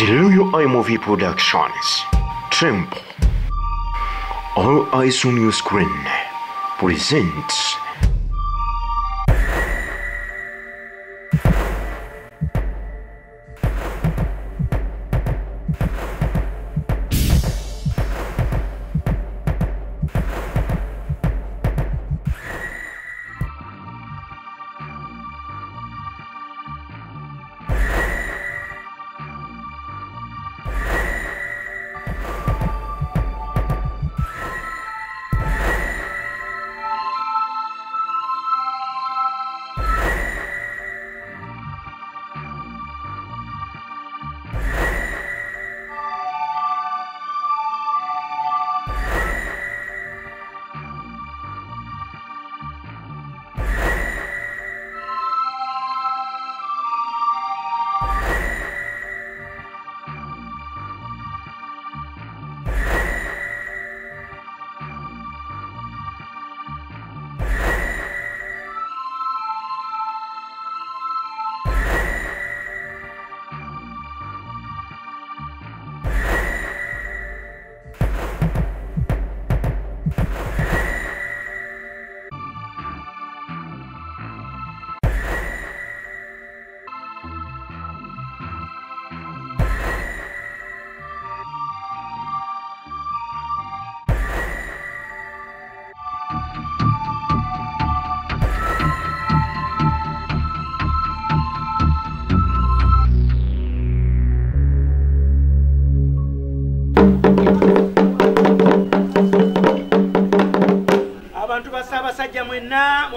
Siluyo iMovie Productions. Tremble. All eyes on your screen. Presents.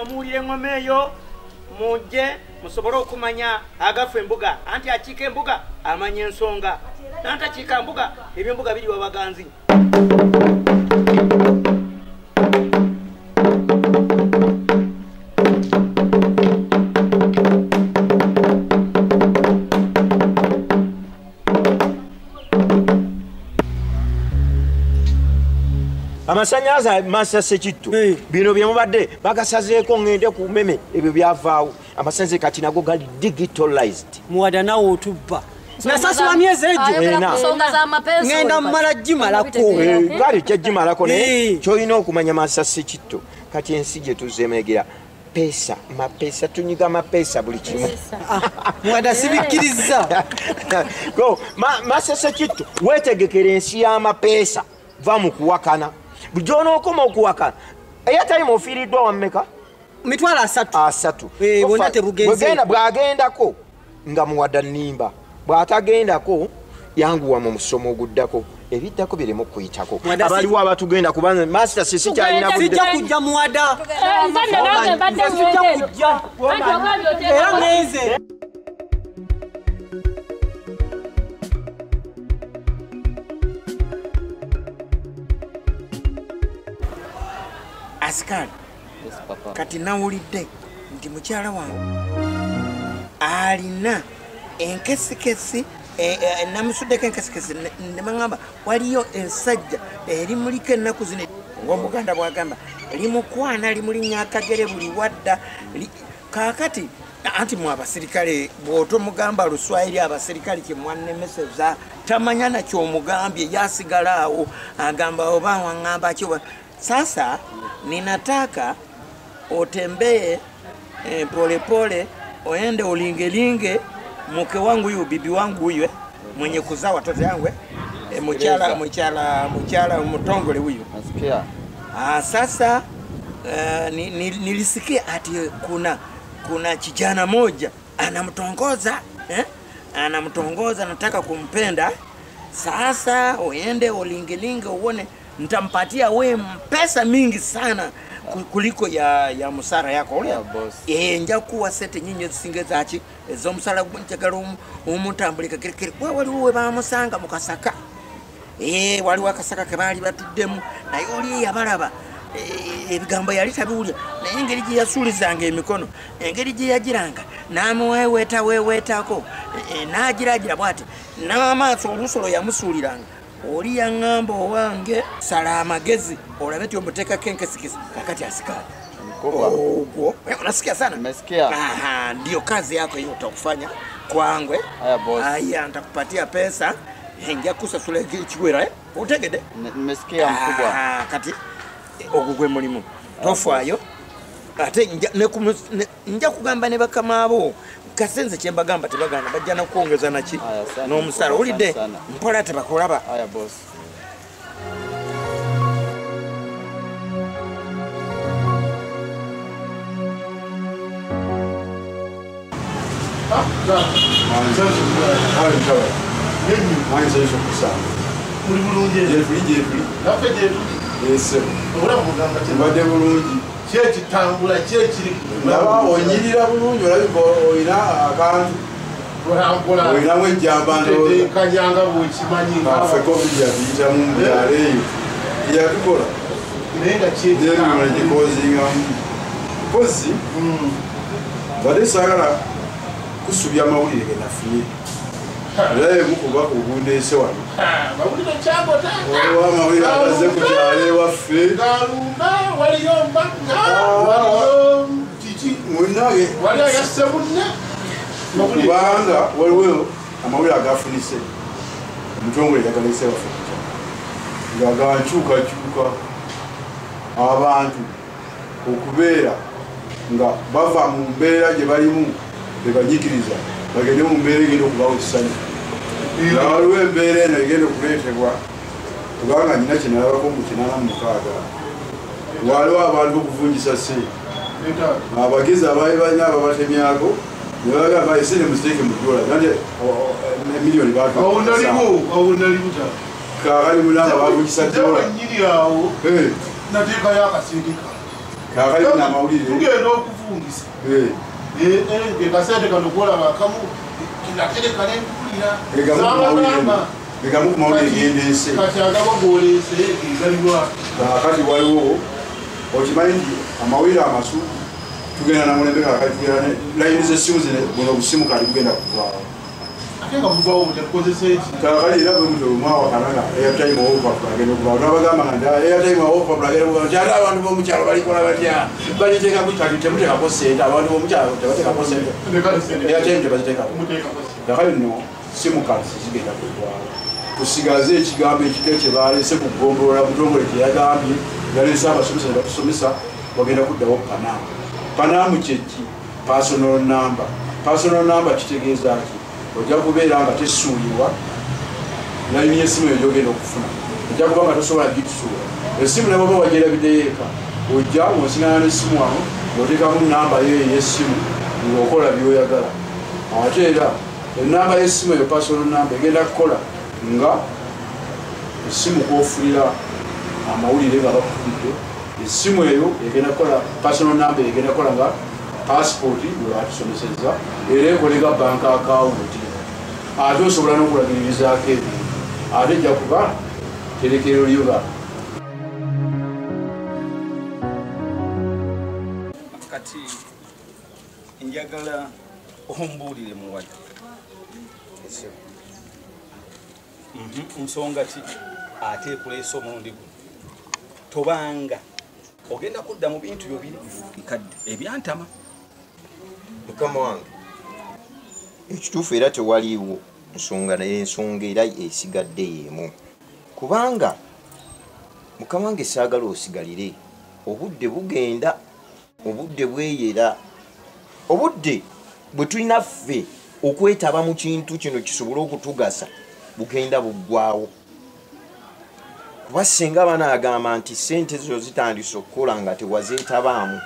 Mwenna mwemuwulira eŋŋoma eyo mujje musobole okumanya agafa embuga. Anti akiika embuga amanya ensonga. Nantakiika mbuga ebyembuga biri wabaganzi amasanyaza masa sekitto Eh. bino byemubadde bagasazeeko ngende ku meme ebyo byavaawo. Amasanze kati nago gali digitalized. Muwada nawe otubba. Nasasula myezi egyo. Ayogera ayogera ku ku nsonga z'amapeesa ŋŋenda mumala gimalako Eh. gali kyegimalako naye Eh. kyolina okumanya masa sekitto kati ensi gye tuzemeegera pesa mapeesa tunyiga mapeesa buli kimu. Muwada sibikkiriza. Go, ma- masa sekitto weetegekera ensi y'amapeesa va mu kuwakana gy'onookoma okuwakana eyatime ofiiriddwa wammeka mitwalo asatu. Asatu. Eh, bwonna bwegenda- bw'agendako nga muwada nnimba bw'atagendako yanguwa mu musomo oguddako. Ebiddako biremu kuyitako Mwada si- abaliwo abatugenda kubanga master si sikyalina budde. sijja kujja muwada. Nzanne nange asikali kati nawulidde nti mukyala wange alina enkesikesi eh, eh, namusuddeko enkesikesi ne- nemaŋamba waliyo ensajja erimuliko ennaku zino. Ngaomuganda bwagamba limukwana limulinya akagere buli wadda. Kakati anti mwe abasirikale bw'otomugamba luswayiri abasirikale kyemwannemeseza tamanya nakyomugambye yasigala awo agamba oba waŋŋamba kyoba sasa ninataka otembee eh, polepole oende ulingelinge mke wangu huyu bibi wangu huyu eh, mwenye kuzaa watoto yangu eh, eh, mchala mchala mchala mtongole huyu Nasikia. Ah, sasa uh, ni, ni, nilisikia ati kuna kuna kijana moja anamtongoza eh? anamtongoza nataka kumpenda sasa uende ulingelinge uone ntampatia we pesa mingi sana ku- kuliko ya, ya musara yako. Ulya e, nja kuwa sente nyinyi ezisinga ezaki ez'omusala njagala omu- omutambulika kirikiri we waliwo we bamusanga mu kasaka. Ee waliwo akasaka ke baali batuddemu naye oli yabalaba. Eh, ebigambo yali tabiwulya naye engeri gye yasuulizanga emikono engeri gye yagiranga n'amuweeweeta weeweetako eh, n'agiragira bw'ati n'amaaso olusolo yamusuuliranga oli yaŋŋamba owange sala amagezi olabe ti omuteekako enkesikisi kakati asikaali ogwo? Eh, unasikia sana? Nimesikia. Aha, ndio kazi yako hiyo utakufanya kwangwe. Haya, boss. aya ntakupatia pesa. Eh, nja kusasula eki- kiwera eh? utegede? Nimesikia mkubwa Ah, kati eh, ogwo gwe mulimu tofaayo ate nja kugamba ne bakama abo kasenze kyembagamba tebagana bajja nakwongeza naki Aya, asante n'omusala mkubwa, olidde asante sana. mpola tebakulaba haya boss. Mbadde bulungi kyekitambula kyekiri ndaba onyirira bulungi olabika olina akantu. Olinamu ejjamba kanyanga bwekimanyi afe covid yatuyitamu mubyalo eyo yatukola. Nebirona gikozingamu mpozi badde saagala kusubya amawulire genafunye era emukuba kubundeese wano. Mawulire kyagota olwa amawulire agaze ku kyalo ewaffe munage kubanga waliwo amawulire agafunise. Omutongole yagalese waffe nga gankyukakyuka abantu okubeera nga bava mu mbeera gye balimu bebanyikiriza bagende mu mbeera egenda okubawo essanyu nga waliwo embeera eno egenda okuleetebwa kubanga nyina kinalabako mu kinana mu mukaaga. Waliwo abantu okuvunjisa se abagezi abaali balina ababatemyako nebagamba ese ne muziteeke mu dola. Nande emiliyoni kakali munanga bavunjisa dola. kakali namawulire tugenda okuvungisa ekasente kano kolaba kamu natereka nempulira zabagamba egamu ku mawulire genda ensi kati agaba golese gegalibwa kakati waliwo okimanyi nti amawulire amasu tugenda namulembe kakati tugenda layini zesimu zine buno obusimu kali bugenda kuvaawo ate nga buvawo tetukozesa eki kakali era bwemuti olumwawakananga airtime overflow agenda okuvawo nabagamba nga airtime overflow agenda okuvawo nti ate abantu b'omukyalo balikola batya baliteekako kati temuteekako sente abantu b'omukyalo tebateekako sente airtime tebaziteekako kakali nno simu kasi zigenda kugwawo tusigaze ekigambo ekito kyebalese ku kugombolola mutongole kyeyagambye yalese abasomesa ne batusomesa bagenda kuddawo panaamu panaamu kyeki personal number. Personal number kitegeeza ki ojja kubeera nga tesuulibwa layini yesimu eyo gyogenda okufuna. Ojja kuba nga tosobola gitusuula. Esimu nebaba wagyerabiddeyo eka ojja ng'osiŋana n'essimu wano ng'oteekamu namba yo ey'essimu ng'okola byoyagala. Ate era enamba y'essimu eyo personal number egenda kukola nga essimu kwofulira amawulire nga bakufudde. Essimu eyo egenda kukola personal number egenda kukola nga passport webatusomeseza era ekolega bank account ate osobola n'okulagiririzaako ebintu ate ejja kuba terekero lyoga kati njagala ombuulire muwala Mhm, nsonga ki? Ate ekuleesa omulundi guno tobanga. Ogenda kudda mu bintu byo biri. Bikadde ebyantama. Mukama wange ekituufu era tewaliiwo nsonga naye ensonga era esigadde yeemu kubanga mukama wange saagala osigalire obudde bugenda obudde bweyera obudde bwe tulina ffe okwetaba mu kintu kino kisobole okutugasa bugenda buggwawo kuba singa banaagamba nti sente zo zitandise okukola nga tewazeetabaamu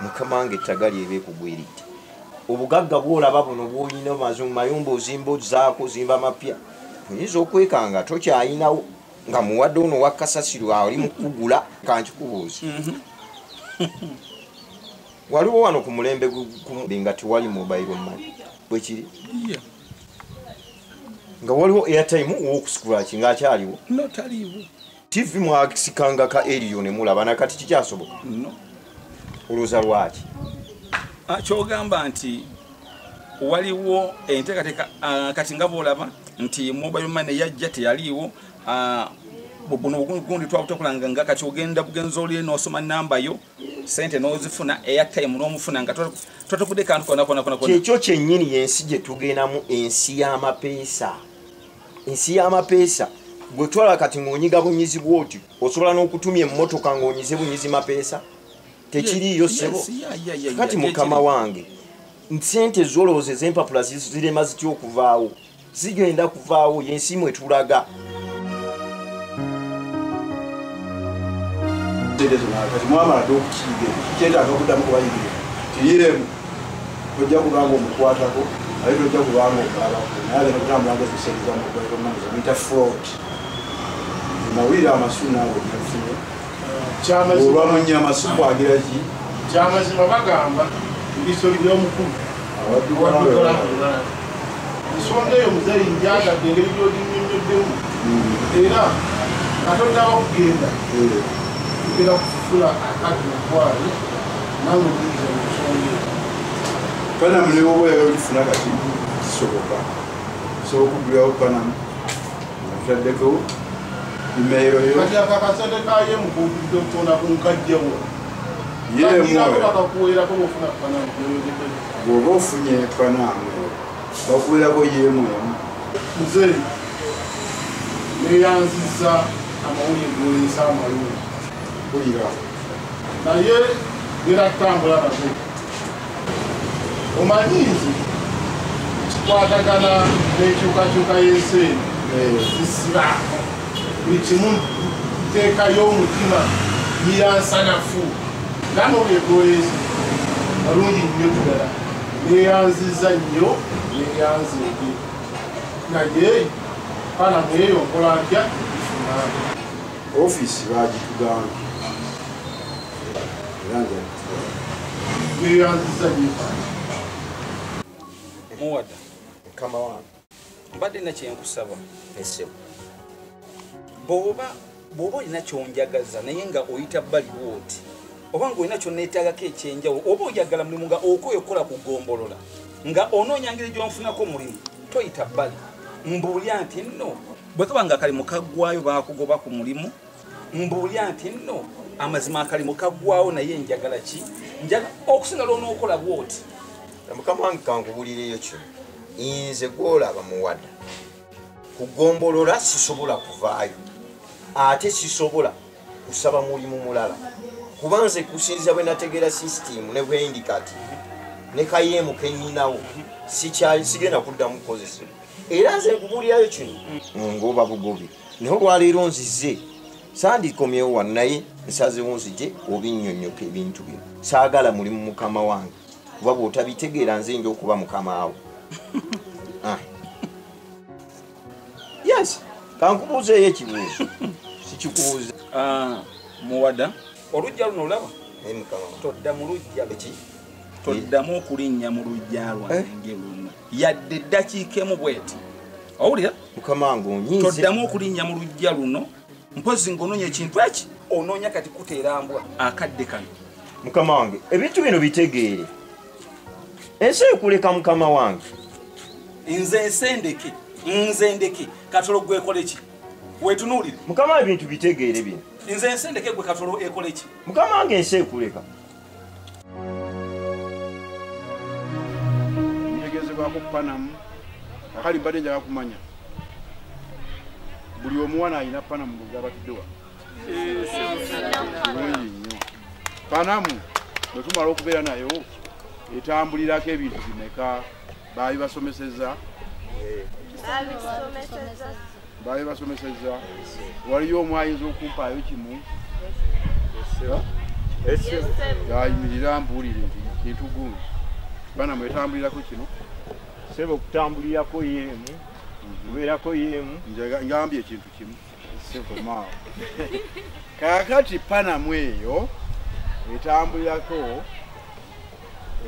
mukama wange ettaga lyebekugwiridde obugagga bwolaba buno bwolina mayumba ozimba ozaako ozimba mapya. Oyinza okwekanga tokyayinawo nga muwadde ono wakasasirwa oli mukugula kankikubuuzi waliwo wano ku mulembe nga tewali mobile money. Bwekiri nga waliwo airtime wokuscratch ngaakyaliwo no taliiwo. Tv mwasikanga ka eriyo ne mulaba nakati kikyasoboka no. Olwoza lwaki kyogamba nti waliwo enteekateeka ah, kati nga boolaba nti mobile money yajja teyaliiwo ah, bu- buno gundi twabutokolanga nga kati ogenda bugenza oli n'osoma namba yo sente n'ozifuna airtime n'omufuna nga to- twatugudde kantu kona kona kona kyekyo kyennyini yensi gye tugendamu ensi y'amapeesa. Ensi y'amapeesa bwe twala kati ng'onyiga bunyizi bwoti osobola n'okutumya emmotoka ng'onyize bunyizi mapeesa tekiriiyo Yes, sebo yeah, yeah, yeah, kati mukama wange sente zolowooza ez'empapula zi- zirema zitya okuvaawo zigenda kuvaawo yensi mwe tulaga kati mwamala dde okukiige kyetaaga okuddamu kubayigire kiyiremu tojja kubanga omukwatako aye tojja kubanga okalabako naye agenda kutambula nga eziseriza muyita fraud mawulire amasu naawe nafunye olwa munya amasu kwagira ki? Kyamazima bagamba ebisoli byomukulu ensonga eyo muzeyi njagadde engeri gyodinyonyoddemu era katondaba okugenda tugenda kufula akati mukwale nange obuliza munsonga eyo. Panamu newoba oyagala okifuna kati kisoboka. Sobola okugulirawo panamu. Atutaddeko imeero yo kati akakasente kaye mukumpito tona kunkajjawo yeemu bakakuwerako bofuna panamu yoyogeddeko bw'oba ofunye panamu bakuwerako yeemu emu muzeyi neyanziza amawulire goleesa amalungi kulira naye geratambula nago omanyi nti kikwatagana n'enkyukakyuka y'ensi eno zisiba buli kimu nteekayo omutima yiyansanafu namawulire goleesa malungi nnyo ddala neyanziza nnyo neyanzeege naye panamu eyo nkola ntya ifunanga ofiisi bagitugambye era nga neyanziza nnyo muwada. Mukama wange mbadde nakyenkusaba esebo bwoba olina kyonjagaza naye nga oyita bbaliwo oti oba ngaolina kyoneetagako ekyenjawulo oba oyagala mulimu nga okoyo okukola kugombolola nga onoonya ngeri gyonfunako omulimu toyita bbali mbuulya nti nno bwe kaba nga akalimu kaggwayo bakugoba ku mulimu mbuulya nti nno amazima akalimu kaggwawo naye njagala ki? Njagala okusinga lwonookola bwoti mukama wange kankubulireyo kino nze gwolaba muwada. Kugombolola sisobola kuvaayo ate sisobola kusaba mulimu mulala. Kuba nze kusinziza bwe nategeera sisitimu ne bwendi kati ne kayemu kenyinawo sigenda kuddamu kukozesebwa era nze nkubulirayo kino. Ngoba bugobi naye olwaleero nzize sandikomyewo wano naye nsazewo nzije obinnyonnyoka ebintu bino. Saagala mulimu mukama wange. Kuba bw'otabitegeera nze nja okuba mukama awo Ah. yes kankubuuzeeyo ekibuuzo sikikubuuza Ah, muwada olujja luno olaba? Todda mu lujja. Toddamu okulinnya mu lujja lwange luno yadde eddakiika emu bweti. Owulira? Mukama wange onyiize. Toddamu okulinnya mu lujja luno? Mpozi ngaonoonya ekintu eki? Onoonya kati kuteera mbwa. Akadde kano. Mukama wange ebintu bino bitegeere. Ensi ekuleka mukama wange. Nze nsendeke nze ndeke. Katolo gwekole ki wetunuulire. Mukama ebintu bitegeere bino. Nze nsendeke gwe katolo ekole ki? Mukama wange ensi ekuleka. Ntegezebwako panamu akali mbadde njaga kumanya. Buli omuwana alina panamu ngabatuddewa bulungi nnyo. Panamu bwe tumala okubeera nayo etambulirako ebintu bimeka? Baali basomeseza baali basomeseza waliyo omu ayinza okumpaayo kimu. Yayimirira mbuulire nti kintu gundi. Panamu etambulirako kino? Sebe okutambulirako yemu kubeerako yemu. Njaga- ngambye ekintu kimu. Sikomaawo kakati panamu eyo etambulirako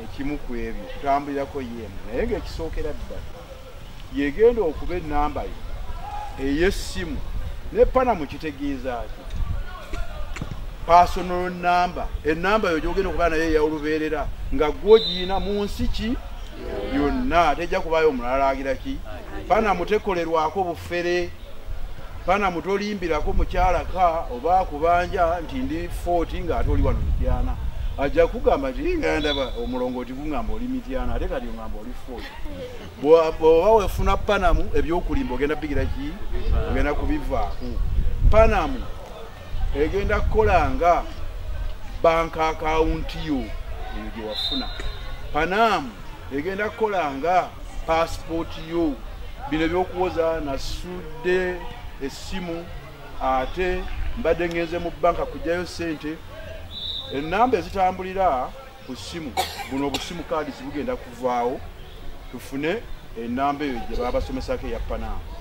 ekimu ku ebyo kutambulirako yemu. Naye ngaekisookera ddala yegenda okuba enamba yo ey'essimu ne panamu kitegeeza ki? Personal number. Enamba yo gyogenda okuba nayo eyawolubeerera nga gwogiyina mu nsi ki? Yonna tejja kubayo omulala agira ki? Panamu tekolerwako bufere. Panamu tolimbirako mukyalaka oba kubanja nti ndi 40 ng'ate oli wano mityana ajja kugamba nti ngandaba omulongooti gugamba oli mityana ate kati ogamba oli fooyi bwoba wefuna panamu ebyokulimba ogenda bigira ki? Ogenda kubivaako. Panamu egenda kukola nga banka akawunti yo eyo gye wafuna. Panamu egenda kukola nga pasipooti yo. Bino ebyokuwoza nasudde essimu ate mbadde ngenze mu banka kugjayo sente enamba ezitambulira ku ssimu buno obusimu kaadi zibugenda kuvaawo tufune enamba eyo gye baba basomesako eya panamu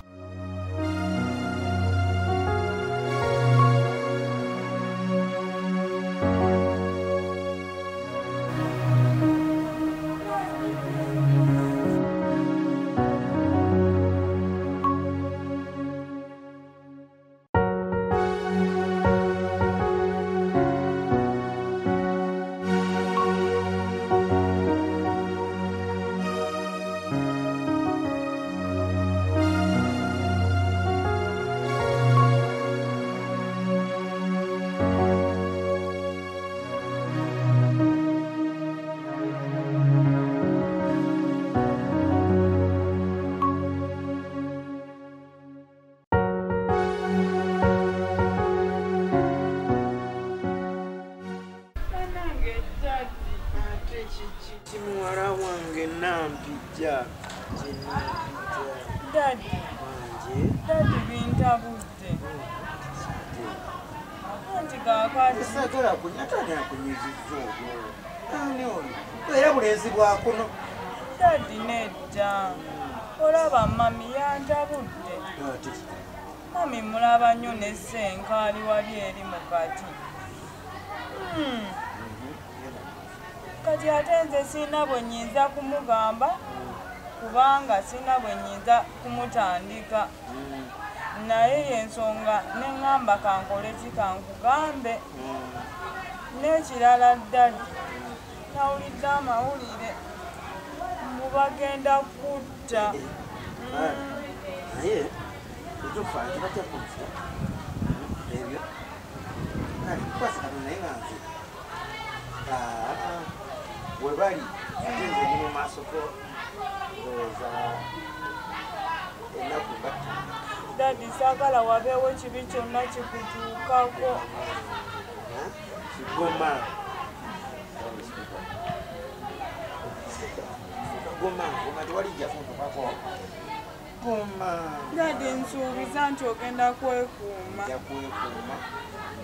kubanga sirina bwe nnyinza kumutandika. Naye yensonga neŋŋamba kankole ki kankugambe. N'ekirala ddali nawulidde amawulire mbu bagenda kutta. Naye etufa tibajja kunzira ebyo. Kwasakano naye nga nze we bali ate nze ni mu maaso ko ndowooza ennaku dadi saagala wabeewo ekibi kyonna kikutuukako. Kigoma. Goma goma tewali jafuntukako goma dadi nsuubiza nti ogenda kwekuuma. Nja kwekuuma.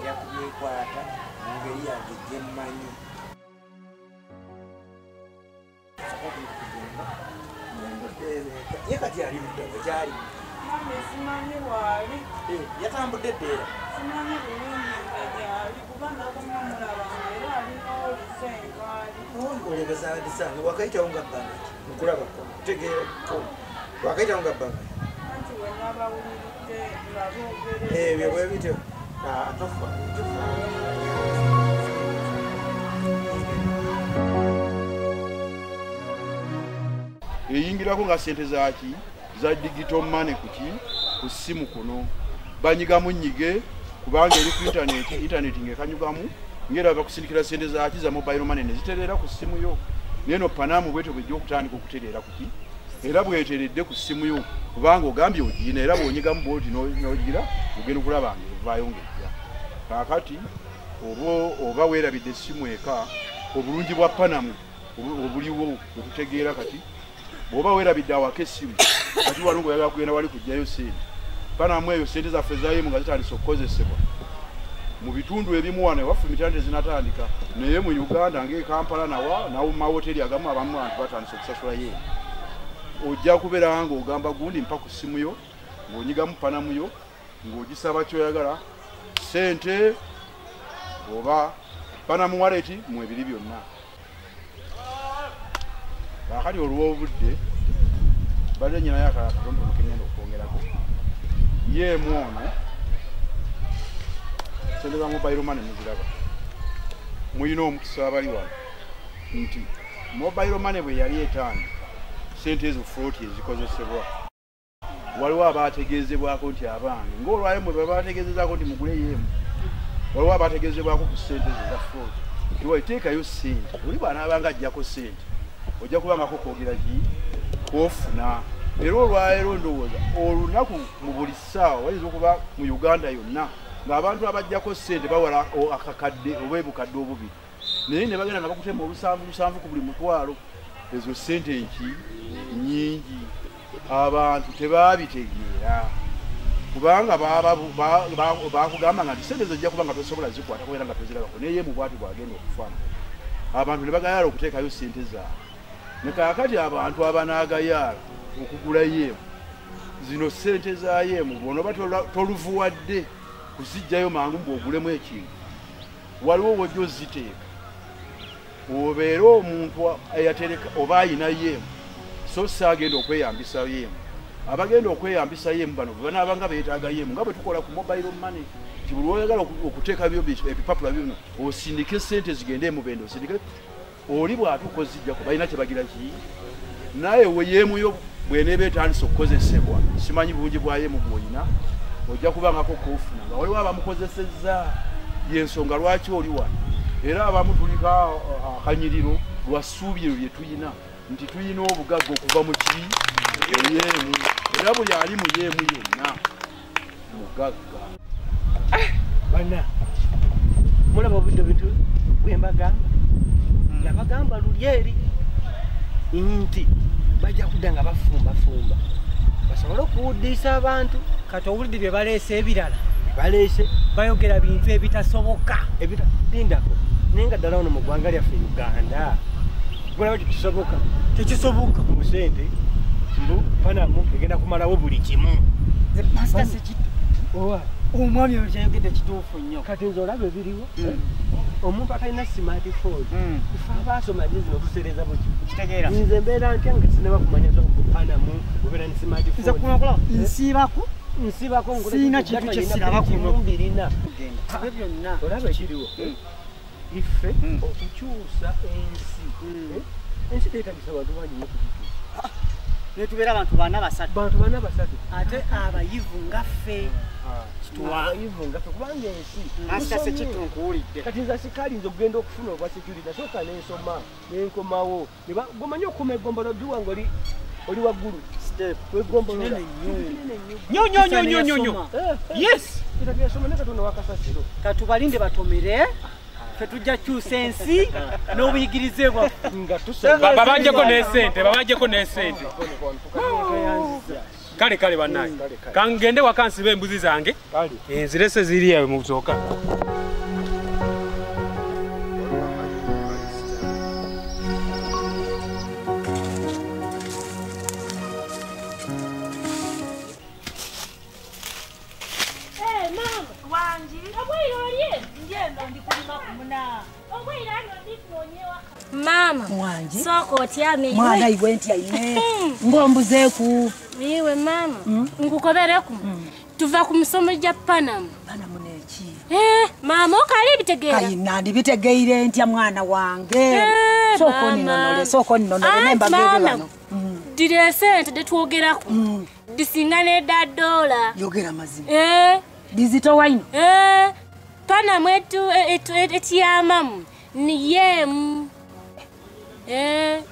Nja kubyekwata mu ngeri yange gye mmanyi ye kati ali muddago gyali yatambudde eddeera simanyi bulungi nga gyali kuba nakomye mulaba nga era alinawo lisenkaali olebeza ndisange wakayitawo nga bbanga nkulabako tegeerako wakayitawo nga bbanga anti wenabawuliridde nga boogere. Ebyo bwe bityo. Tofa eyingirako nga sente zaki za digito mane kuki ku ssimu kuno. Banyigamu nyige kubanga eri ku intaneti intaneti ngaekanyugamu ngaera bakusindikira sente zaki za mobile mane neziterera ku ssimu yo. Naye no panamu bwetyo bwejja okutandika okutereera kuki era bweteredde ku ssimu yo kubanga ogambye ogiina era bwonyigamu bwoti nogira ogenda okulaba nga evaayo ngaejja kakati oba oba weerabidde essimu eka obulungi bwa panamu obu- obuliwo okutegeera kati bw'oba weerabidde awaka essimu kati wano ngaoyagala kugenda wali kugjayo sente panamu eyo sente zaffe zayimu nga zitandise okukozesebwa mu bitundu ebimu wano ewaffe emitanda tezinatandika naye mu uganda ngaekampala nawa nawo mu mahoteri agamu abamu bantu batandise okusasula yeeni ojja kubeera nga ogamba gundi mpa ku ssimu yo ng'onyigamu panamu yo ng'ogisaba kyoyagala sente oba panamu waleti mu ebiri byonna kaakati olw'obudde badde nyinayo akalala katono kengenda okwongerako yeemu ono sente za mobile money muziraba muyina omukisa abali wano nti mobile money bwe yali etaani sente ezo flooti ezikozesebwa. Waliwo abategeezebwako nti abange ngaolwayo mwe babategeezezaako nti mugule yeemu waliwo abategeezebwako ku sente ezo za flooti tiwaiteekayo sente oli bwanaabanga ajjako sente ojja kubangako kwogera ki? Kwofuna era olwaleero ndowooza olunaku mu buli ssaawa wayinza okuba mu uganda yonna ng'abantu abajjako sente bawala akakadde oba ebukadde obubiri naye ne bagenda nga bakutema olusanvu lusanvu ku buli mutwalo. Ezo sente nki? Nyingi abantu tebaabitegeera. Kubanga bakugamba nga nti sente zojja kuba nga tosobola zikwata kubera nga tozirabako naye mu bwati bwagenda okufamu abantu ne bagayaala okuteekayo sente zaabwe nekaakati abantu abanaagayaala okugula yeemu zino sente za yeemu bwonoba toluvuwadde kuzijjayo mangu mbwogulemu ekintu. Waliwo wojja oziteeka. Obeere omuntu eyatereka oba ayina yeemu so saagenda okweyambisa yeemu abagenda okweyambisa yeemu bano banaabanga beetaaga yeemu nga bwe tukola ku mobile money ti buli oyagala oku- okuteeka byo bi- ebipapula byono osindike sente zigende emubende osindike oli bwatuuka ozijjako balina kyebagira ki? Naye we yeemuyo bweneeba etandisa okukozesebwa simanyi bungi bwa yeemu bwolina ojja kubangako kofuna nga waliwo abamukozesezza yensonga lwaki oli wano? Era abamu tuliko a- akanyiriro lwa ssuubi eryo lye tuyina nti tuyina obugagga okuva mu ki? Eyeemu era buli ali mu yeemu yenna mugagga. Bana mulaba obudde bwembagamba nabagamba luli eri. Nti bajja kudda nga bafumbafumba. Basobole okuwuddisa abantu. Kati owulidde bye baleese ebirala? Baleese. Bayogera bintu ebitasoboka. Ebitindako naye nga ddala ono mu ggwanga lyaffe uganda gulaba tekisoboka tekisoboka mu sente mbu panamu egenda kumalawo buli kimu. Owa omwami oyo kyayogedde kituufu nnyo kati nze olaba ebiriwo omuntu atalina smartphone ife abaasoma nyinzina okuseereza Kitegeera. nze mbeera ntya nga sinaba kumanya panamu obeera ne kumakula nsiibako nsibako siina kintu kyesiraba kuno mbirina ebyo byonna olaba ekiriwo ife okukyusa ensi eh, ensi teetagisa bantu bangi nyo kugikyusa netubeera abantu bana basatu? Bantu bana basatu. Ate abayivu nga ffe. Kituwa abayivu ngaffe kubanga ensi. Asita tusomye. Sekitu nkuwulidde. kati nze sikalinza okugenda okufuna obwa security asooka nensoma nenkomawo. Gomanyi okuma egombolo dduwa nga oli waggulu. Wegombolola Nnyo, nnyo, nnyo, nnyo, nnyo, nnyo. yes. Kitabyasoma ne katonda wakasasiro katubalinde batomere ffe tujja kyusa ensi n'obuyigirize babajjeko n'esente babajjeko n'esente kale kale bannange. Kangende wakansiba embuzi zange. Enzirese ziri eyo mu ndikulima kumuna. Obwire ano ndikunonyewa. Mama. Wanji. Soko otyame. mwana iwe ntyaine ng'ombuzeeku Iwe mama. Nkukobereku. Tuva ku misomo gya Panama. Panama neki? Eh, mama okali ebitegeera. kayina ndibitegeire ntya mwana wange Eh, sooko mama. ninonole sooko ninonole Anti nembaga mama, ebyo Diri esente detwogerako. Disinga n'edda dola. yogera mazima Eh. Dizito waino Eh. Panama etu etu etyamamu ni yemu. Eh.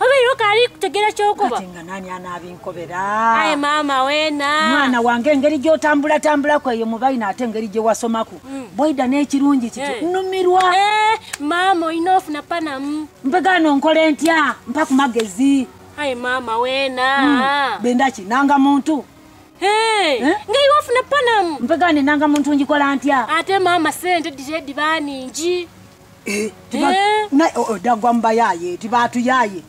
Obere okali kutegera kyokuba. nga nani anaabinkobera Aye mama wena. mwana wange engeri gy'otambulatambulako eyo mu baina ate engeri gye wasomako bwaida n'ekirungi kiti Eh. nnumirwa Eh, mama olina ofuna panamu. mpegano nkole ntya mpa ku magezi Aye mama wena. bendaki nanga muntu Hey, ngaiwe ofuna panamu. mpegane nanga muntu ngikola ntya Ate mama sente ningi. Tiba- Eh. na- o- odagwa mubayaye tibatuyaye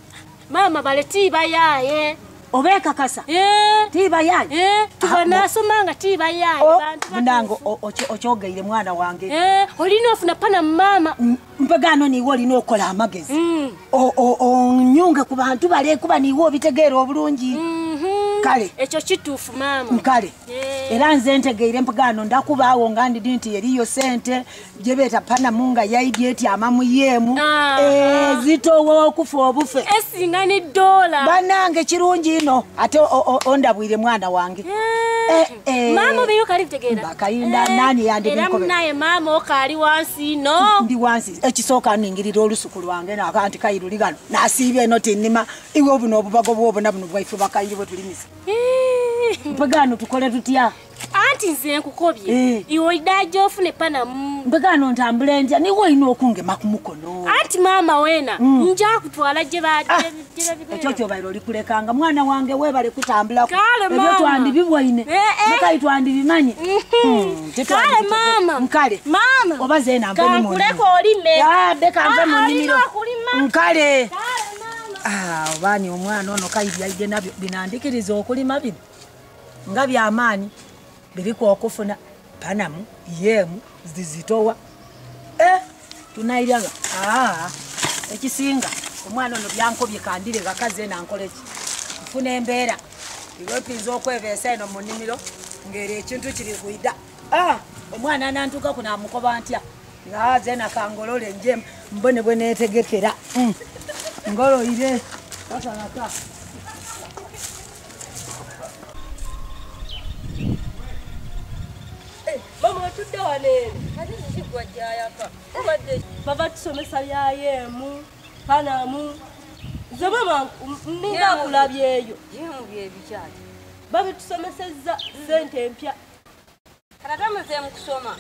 Mama bale tiba yaye. obeekakasa Eh. tiba yaye Eh, tuba nasoma nga tiba yaye. bantu batu- munange o- okyo- okyogeire mwana wange Eh, olina ofuna panamu mama. mpegano niwe olina okukola amagezi Mm. Onyunge ku bantu bale kuba niwe obitegeera obulungi Mhm. Kale. Ekyo kituufu maama. Nkale. Eh. era nze ntegeire mpagano ndakubaawo nga ndidi nti eriyo sente gyebeeta panamu nga yaidye etyama mu yeemu. Ah. zitowa okufa obufe. Esinga ne dola banange kirungi ino ate ondabwire mwana wange. Eh, eh. maama obiyo kali kutegeera? Bakayinda nani era yandibinkobe munaye maama okaali wansi no ndi wansi ekisooka ningirira olusuku lwange nakanti kayiruli gano nasiibya eno tinima. Iwe buno obubago bwobona buno bwaife bakayiri bwe tulimisa mpegano tukole tutya? Anti nze nkukobye. Iwe oliddajo ofune panamu mpegano ntambula entya niwe olina okungema ku mukono. Anti maama weena nja kutwala gye babigenda. ekyo kyobaire olikulekanga mwana wange webale kutambulako. Ebyo twandibibwaine Eh, eh. mukayi twandibimanye. Kale maama. Nkale. Maama. Oba zena kankuleko olime. Yabe kanve mu Ah, nnimiro. nkale Ah, obaani omwana ono kayibyalide nabyo binandikiriza okulima bino? Nga byamaanyi biriku okufuna panamu yemu zizitowa. Eh, tunairyaga. Ah, ekisinga omwana ono byankobye kandire bakazi enankoleki nfuna embeera. Iwepinza okwebeesa eno mu nnimiro ngaeri ekintu kiri kwida Ah, omwana nantuka kuno amukoba ntya? Nga zena kangolole nje mbone bwe netegekera Mm. ngoloire kasalaka mama otudde waneeno ate kikigwa gyayaka obadde bava tusomesa byayemu panamu nze mama ninga kulabyeyo yemu byebikyaki babitusomesezza sente empya katatameze mukusoma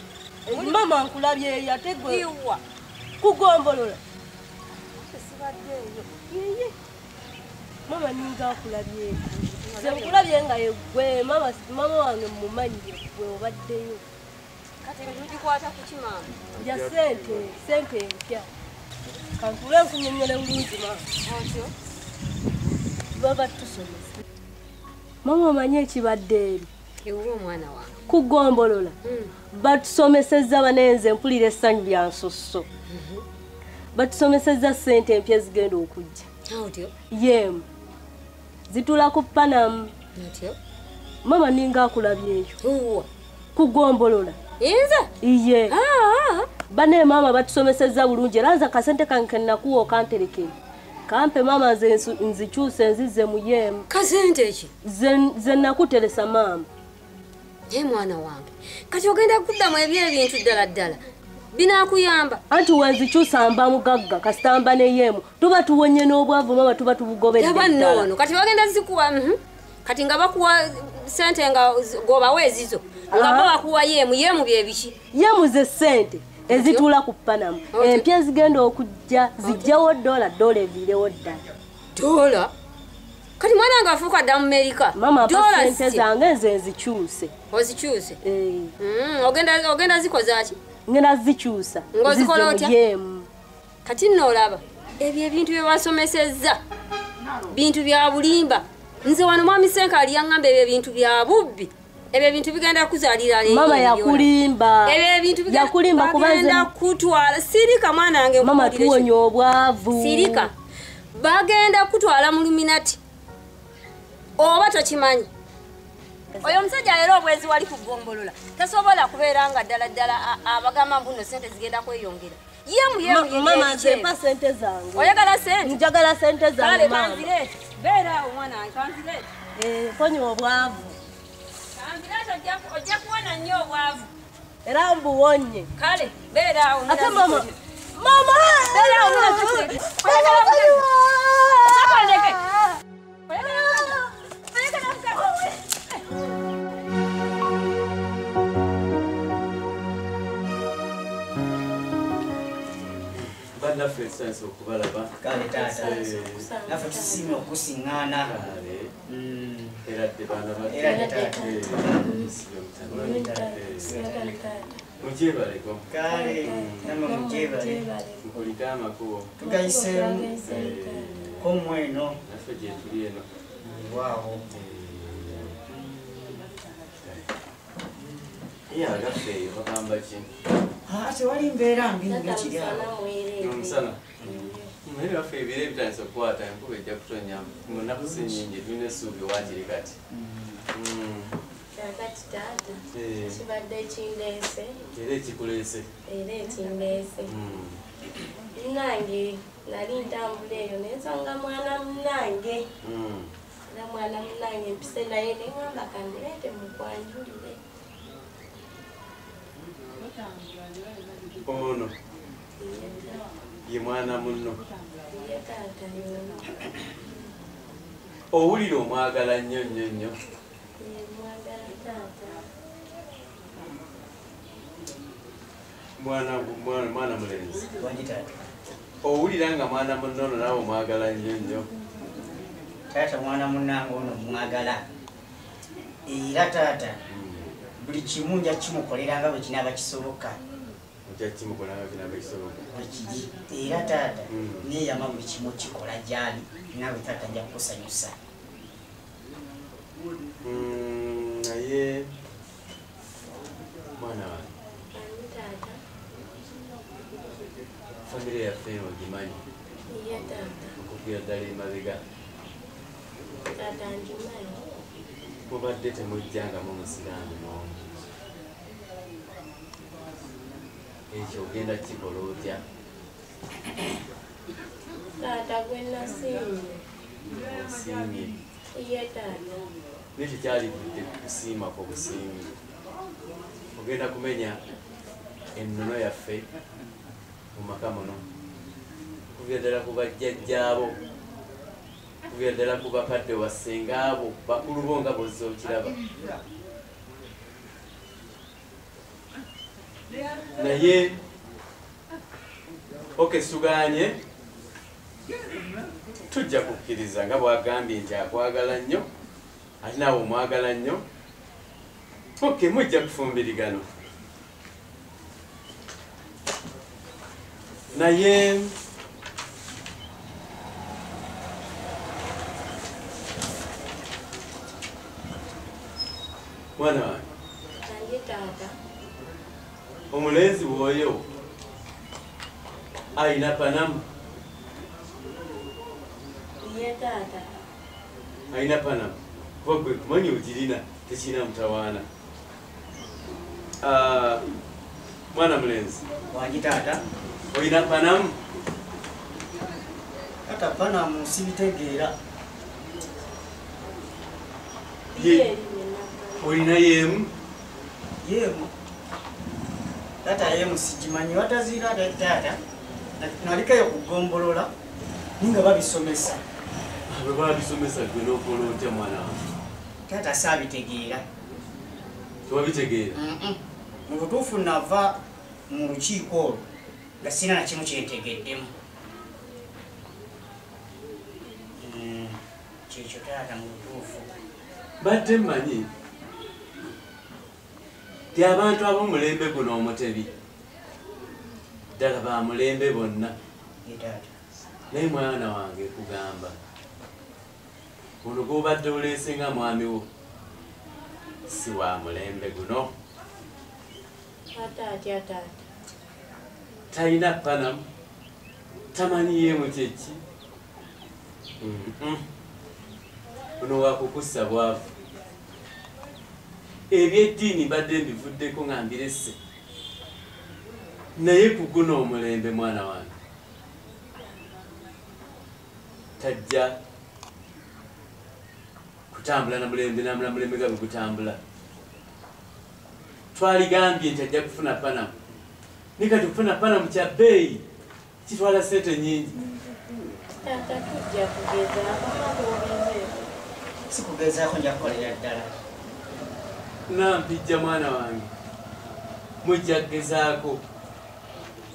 mama nkulabyeyo ate gwe iwa mama ninga akulabyeyo nze nkulabye nga yegwe mama mama wange mumanyi gwe obaddeyo. Kati ebintu bikwata kuki maama ja sente sente empya. Kankule nkunyonyole bulungi mama. Otyo? Baba tusomesa mama omanyi ekibadde eri? Ewuwe omwana wange. Kugombolola. Batusomesezza banenze mpulira essanyu lya nsosso batusomesezza sente empya zigenda okujja. Yemu. Zitula ku panamu mama ninga akulabyeyo uwa kugombolola inze iye. Bane maama batusomesezza bulungi era nze akasente kange kenakuwa okanterekere. Kampe maama nze nzikyuse nzize mu yemu. Kasente ki? Ze- ze nakuteresa maama. Naye mwana wange. Kati ogenda kuddamu ebyo ebintu ddala ddala binakuyamba. Anti wenzikyusa mba mugagga kasitamba ne yemu. Tuba tuwonye n'obwavu maama tuba tubugobedde yaba ddala. noono kati bagenda zikuwa mhm. kati nga bakuwa sente nga gobawa ezizo nga Aha. bo bakuwa yemu yemu byebiki yemu ze sente ezituula ku panamu empya zigenda okujja zijjawo dola dola eviirewo ddala. Dola? Kati mwana wange afuuka dda mu merika Dola sente zange nze nzikyuse. Ozikyuse? Eh. Mm, ogenda ogenda zikozaki ngenda zikyusa Ng'ozikola otya? kati nno olaba ebyo ebintu bye basomesezza. Bintu bya bulimba. Nze wano mwami senka ali yaŋŋamba ebyo ebintu bya bubbi. Ebyo ebintu bigenda kuzaalira mama yakulimba. Ebyo ebintu yakulimba bagenda kubanze kutwala. Sirika mwana wange mama tuwonya obwavu. Sirika. Bagenda kutwala mu luminati oba tokimanyi oyo omusajja leero obwezi wali kugombolola tasobola kubeera nga ddala ddala abagamba mbuno sente zigenda kweyongera. Yemu yemu Ma- mama nze mpa sente zange. Oyagala sente njagala sente zange kanzireete beera awo mwana wange kanzireete Eh, mponya obwavu. Kanzireete ojja- kuwona nnyo obwavu. Era mbuwonye. Kale beera awo ate mama mama! Beera awo oyagala. Bannaffe esansi okubalaba Kale taata. Naffe tusiime okusiŋŋaana kale era dde baana. Eh, mutano. Eh, mukyebaleko Kale, namwe Mm. mukyebale. mukulike amakubo Tugayiseemu. Eh, Kommwe eno. naffe gye tuli eno waawo ye agaffe eyo bagamba ki tewali mbeera mbi nga kiri awo omusana naye baffe ebiro ebitandisa okukwata enkuba ejja kutonya mu nnaku si nnyingi tulina essuubi wakiri kati. Mm. kakati taata Eh. kibadde kindeese era ekikuleese era ekindeese Mm. nange nali ntambula eyo nensanga mwana munange Mm. era mwana munange empise naye neŋamba kandireete mukwanjulire ono. Ye mwana munno. Yono owulire omwagala nnyo nnyo nnyo. Mwana mulenzi. Owulira nga mwana munnono naawe omwagala nnyo nnyo. Taata mwana munange ono mwagala. Era taata buli kimu nja kimukolera nga bwe kinaaba kisoboka. Bwekiri era taata Mm. neyama buli kimu okikola gyali naawe taata nja kukusanyusa. Mm, naye mwana wange. Famire yaffe eno ogimanyi okuviira ddala emabega. Taata njimanyi mubadde temujjangamu musiraamu n'omu ekyo ogenda kikola otya? Taata gwe nasiimye osiimye ye taata. Nekyo kyalivudde kusiima kwo busiimi ogenda kumenya ennono yaffe mu maka muno. Ddala ku bajjajjaabo kuvira ddala ku bakadde wassenga abo bakulu bo nga bozza okiraba naye okesuganye tujja kukkiriza nga bwagambye nti akwagala nnyo ate naawe omwagala nnyo. Oke mujja kufumbirigano naye mwana wange. Ani taata omulenzi woyo ayina panamu. Ye taata ayina panamu. Kuba gwe kumanyi ogirina tekirina mutawaana. Ah, mwana mulenzi. Wangi taata oyina panamu? Taata panamu sibitegeera olina yemu yemu taata yemu sigimanyi. Wataziira ate taata Na- nalikayo kugombolola ninga babisomesa. Bwe babisomesa gwe nokola otya mwana? Taata saabitegeera. Tewabitegeera? Mu butuufu nava mu lukiiko olwo nga sina na kimu kyentegeddemu. Mm, kyekyo taata mu butuufu. Badde mmanyi ti abantu ab'omulembe guno omutebi. Ddala ba mulembe bonna. Naye mwana wange kugamba ono gwobadde oleese nga mwami wo si wa mulembe guno. Talina panamu tamanyiyemu kyeki Mhm. ono wakukussa bwavu ebyeddiini badde mbivuddeko nga mbirese naye ku guno omulembe mwana wange tajja kutambula na mulembe namula mulembe nga bwegutambula twaligambye nti ajja kufuna panamu. Nikati kufuna panamu kya bbeeyi kitwala sente nyingi sikugezaako nja kukolera ddala nampijja mwana wange. Mujja kugezaako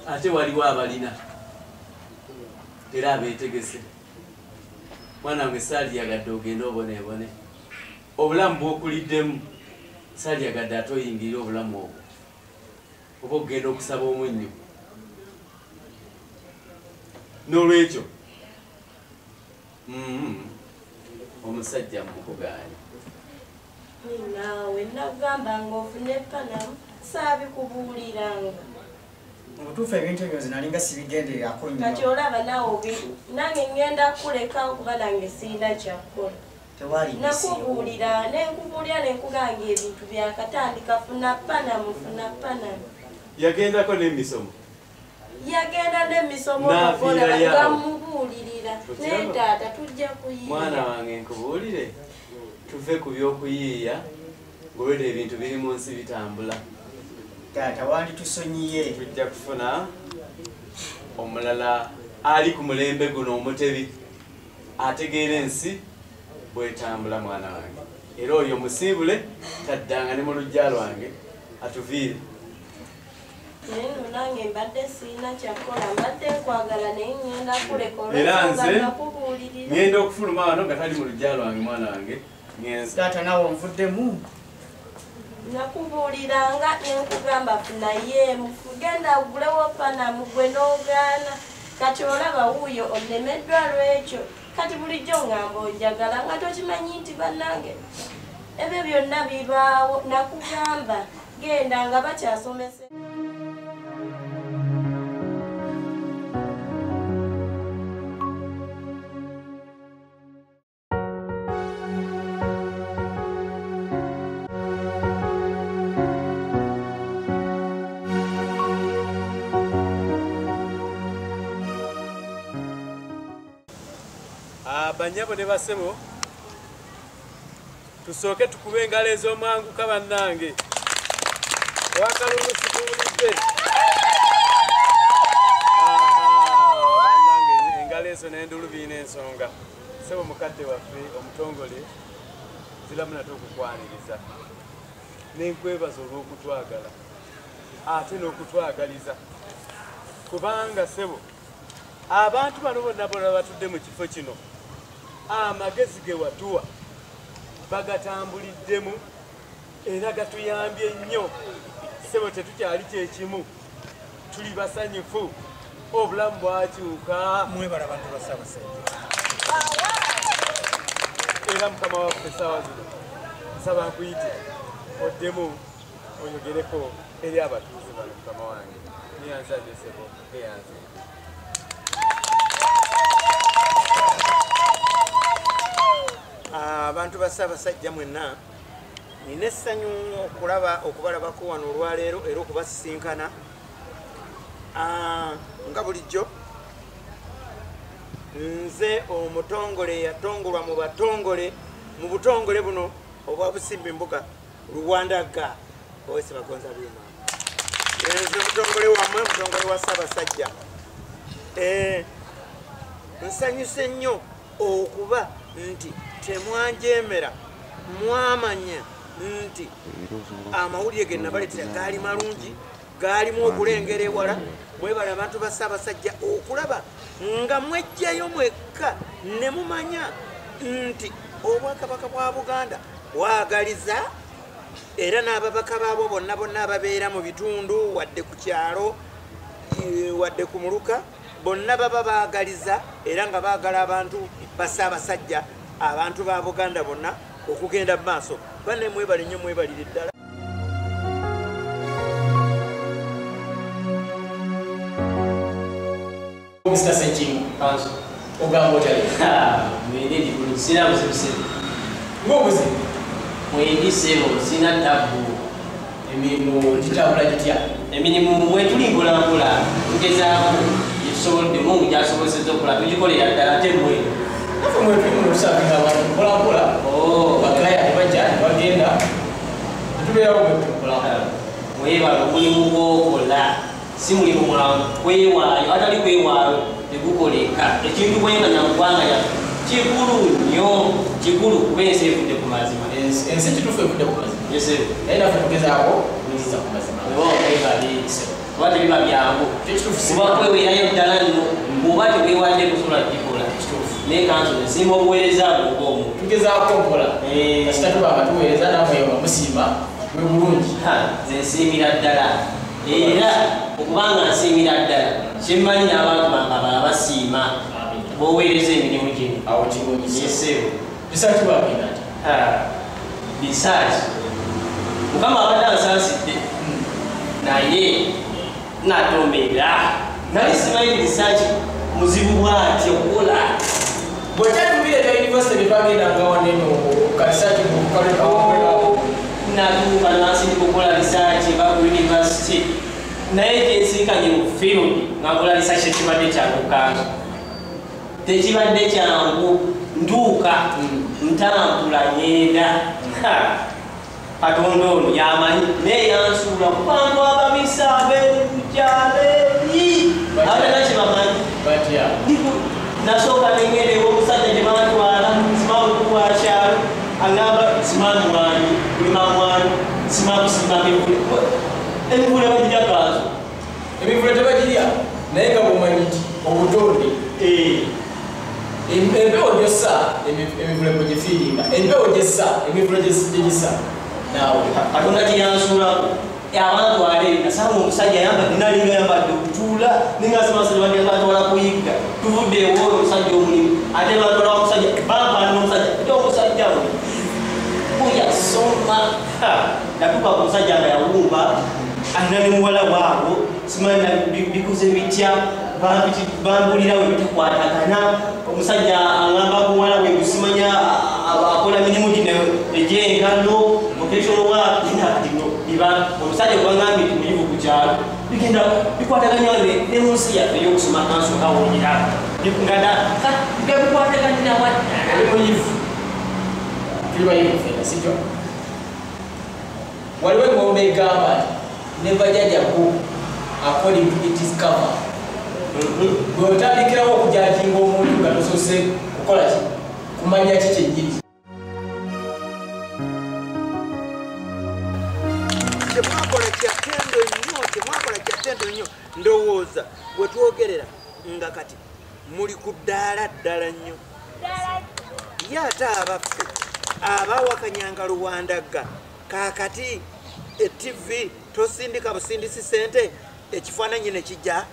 ate waliwo abalina era abeetegese. Mwana wange saalyagadde ogende oboneebone obulamu bwokuliddemu saalyagadde ate oyingire obulamu obwo. Oba okugenda okusaba omunnyo n'olwekyo? Mhm, omusajja mukugaani naawe nagamba nga ofune panamu saabikubuuliranga mubutuufu ebintu ebyo nze nalinga sibigendererako kati nnyo. Olaba naawe obi- nange ngenda kuleka kuba nange siina kyakukola tewali nakubuulira nenkubuulira nenkuganga ebintu byakatandika funa panamu funa panamu yagendako n'emisomo? Yagenda n'emisomo mukola yawo. gamubuulirira Okiraba? naye taata tujja mwana kuyiira wange nkubuulire tuve ku by'okuyiiya ngolwedde ebintu biri mu nsi bitambula. Taata wanditusonyiye. Tujja kufuna omulala ali ku mulembe guno omutebi ategeera ensi bwetambula mwana wange. Era oyo musiibule taddanga ne mu lujja lwange atuviire. Naye nange mbadde siina kyakukola mbadde nkwagala naye ngenda kuleka era nze ŋŋenda okufuluma wano nga tali mu lujja lwange mwana wange taata nawe onvuddemu nakubuuliranga nenkugamba funaye mufu genda ogulewo panamu gwe n'ogaana. Kati olaba wuuyo olemeddwa lwekyo. Kati bulijjo ngamba onjagala nga tokimanyi nti bannange ebyo byonna bibaawo. Nakugamba genda nga bakyasomese Banyabo ne basebo tusooke tukube engalo ez'omwanguka bannange. Owakalulu sikuwulidde bannange engalo ezo n'endulu biina ensonga. Sebo mukadde waffe omutongole ziramu nate okukwaniriza. Nenkwebaza olw'okutwagala ate n'okutwagaliza. Kubanga sebo abantu bano bonna bona batudde mu kifo kino amagezi ge watuwa bagatambuliddemu era gatuyambye nnyo. Sebo tetukyali kyekimu tuli basanyufu. Obulamu bwakyuka. Mwebala bantu basabasajja era mukama waffe esaawa zino nsaba nkuyite oddemu oyogereko eri abatuuze bano mukama wange. Niyanzanye sebo abantu basaabasajja mwenna nina essanyu okulaba okubalabako wano olwaleero era okubasisinkana. Nga bulijjo nze omutongole yatongolwa mu batongole mu butongole buno obwa busimba embuga luwandaga owese bagonza byuma nze omutongole wammwe omutongole wa ssaabasajja. Nsanyuse nnyo okuba nti temwanjemera mwamanya nti amawulire ge nabaleetera gaali malungi gaalimu okulengera ewala mwebala abantu ba ssaabasajja okulaba nga mwejjayo mwekka ne mumanya nti obwakabaka bwa buganda bwagaliza era n'ababaka baabo bonna bonna ababeera mu bitundu wadde ku kyalo eh, wadde ku muluka bonna baba baagaliza era nga baagala abantu bassaabasajja abantu ba buganda bonna okugenda mu maaso banne mwebale nnyo mwebalire ddala Mr. Sechimu, kanso. Ogamba otali. Mwene ndikulu sina buzibuzibu. Ng'obuzibu. Mwene sebo sina tabu. Emirimu gitambula gitya? Emirimu mpola tugezaako gyetusobodde mungu gyasobozesa okukola tugikolera ddala ate mwe. Naffe mwe tuli mu kusaavinga abantu mpola mpola. Bakaya ne bajja ne bagenda. Tubeerawo bwe tukola. Mwebala omulimu gw'okola si mulimu mwangu kwewaayo atali kwewaayo tegukoleka ekintu bwenganya mu ggwanga lyaffe kikulu nnyo kikulu kuba ensi evudde ku mazima ensi kitufu evudde ku mazima yesebo naye naffe tugezaako kuyinza ku mazima oba okwebaliise kuba tebiba byangu kuba kweweerayo ddala nno bw'oba teweewadde kusobola kugikola naye kanso nsimba obuweereza bwoba omuntu tugezaako mpola kasita tuba nga tuweereza namwe nga musiima bwe bulungi nze nsiimira ddala. Era okubanga nsiimira ddala kyemmanyi n'abantu bange abala basiima boweereza emirimu gino awo kigonyisa yesebo bisaaki bagenda nti bisaaki mukama abadde ansansidde. Naye natomera naye simanyi risaaki muzibu bwatyo kukola bwekyatumire ne univesity byebagendanga waneno karisaaki natuuka nansi ndikukola risaaki eva ku naye gyensinkanye mu field nga tekibadde kyakukanga tekibadde kyangu ntuuka ntambula ngenda katonda ono yamanyi naye yansuula ku bantu ababisa kyebamanyi nasooka nengenda ewa omusajja gye bantwala agamba kulima mwanyu simakusimako emivule bagirya emivule tebagirya naye nga bwomanyi nti obutonde empewo gyossa emivule kwegifiiringa empewo gyessa emivule gyegisa naawe katonda kyeyansuulako abantwale nasanga omusajja yambadde nalinga yambadde okutuula ningaasimasabatwala kuyigga tuvudde ewoyo omusajja omulimu ate batwala omusajja bampana omusajja ate omusajja we kuyasoma natuka ku musajja nga yawumba alina ne muwala waabo simanya bikuze bitya bambulirawo ebitakwatagana omusajja aŋamba muwala we gusimanya akola mirimu gino egyenkano vocational work inatino iba omusajja gwaŋambye nti muyivu ku kyalo. Bigenda bikwataganya ne munsi yaffe eyokusoma kanso kawonyera ngada gabikwataganira waddala muyivu tuli bayivu fena sikyo waliwo engombe egamba nti never judge a book according to its cover bwe otandikirawo okujajinga omuntu nga tosose kukola ki? Kumanya ki kyennyini temwakola kyatendo nnyo temwakola kyatendo nnyo ndowooza wetwogerera nga kati muli ku ddaala ddala nnyo. Ye ate abaffe abawakanyanga luwandagga kakati etv tosindika busindisi sente ekifaananyi nekijja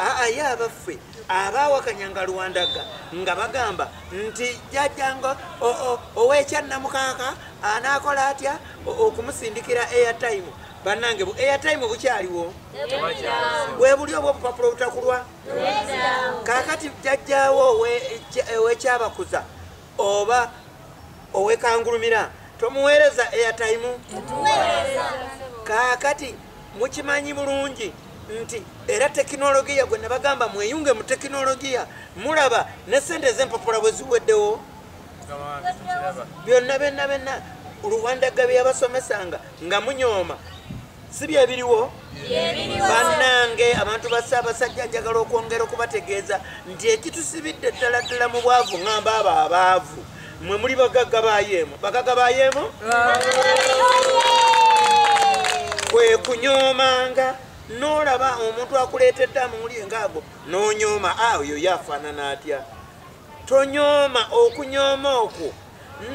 aa ye abaffe abawakanyanga luwandagga nga bagamba nti jajjanga owekyannamukaaka anaakola atya? Okumusindikira airtime. Bannange bu airtime bukyaliwo? Bwe buli obwo obupapula obutakulwa? Kaakati jajjaawo owekyabakuza oba owekangulumira tomuweereza airtime? Kaakati mukimanyi bulungi nti era tekinologiya gwe nebagamba mweyunge mu tekinologiya mulaba ne sente ez'empapula bwe ziweddewo. Byonna benna benna luwandaga byeyabasomesanga nga munyooma. Si byebiriwo bannange abantu ba ssaabasajja njagala okwongera okubategeeza nti ekitusibidde ddala ddala mu bwavu ŋŋamba abo abaavu. Mwe muli bagagga bayeemu bagagga bayeemu kwe kunyoomanga n'olaba omuntu akuleetedde amawulire ngaago n'onyooma oyo yafaanana atya? Tonyooma okunyooma okwo.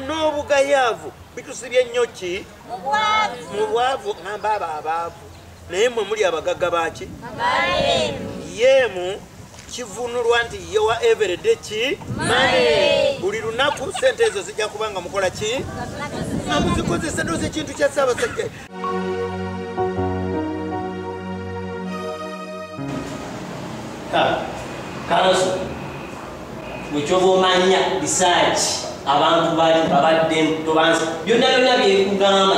N'obugayaavu bitusibye nnyo ki? Mu bwavu. Ŋamba abo abaavu. Naye mwe muli abagagga baki yeemu kivunulwa nti yewa everede ki? Buli lunaku sente ezo zijja kubanga mukola ki? Nga muzikozesa doza ekintu kya ssaabasajja kanso bwekyoba omanya research abantu bali babadde tobanza byonna byonna byekugamba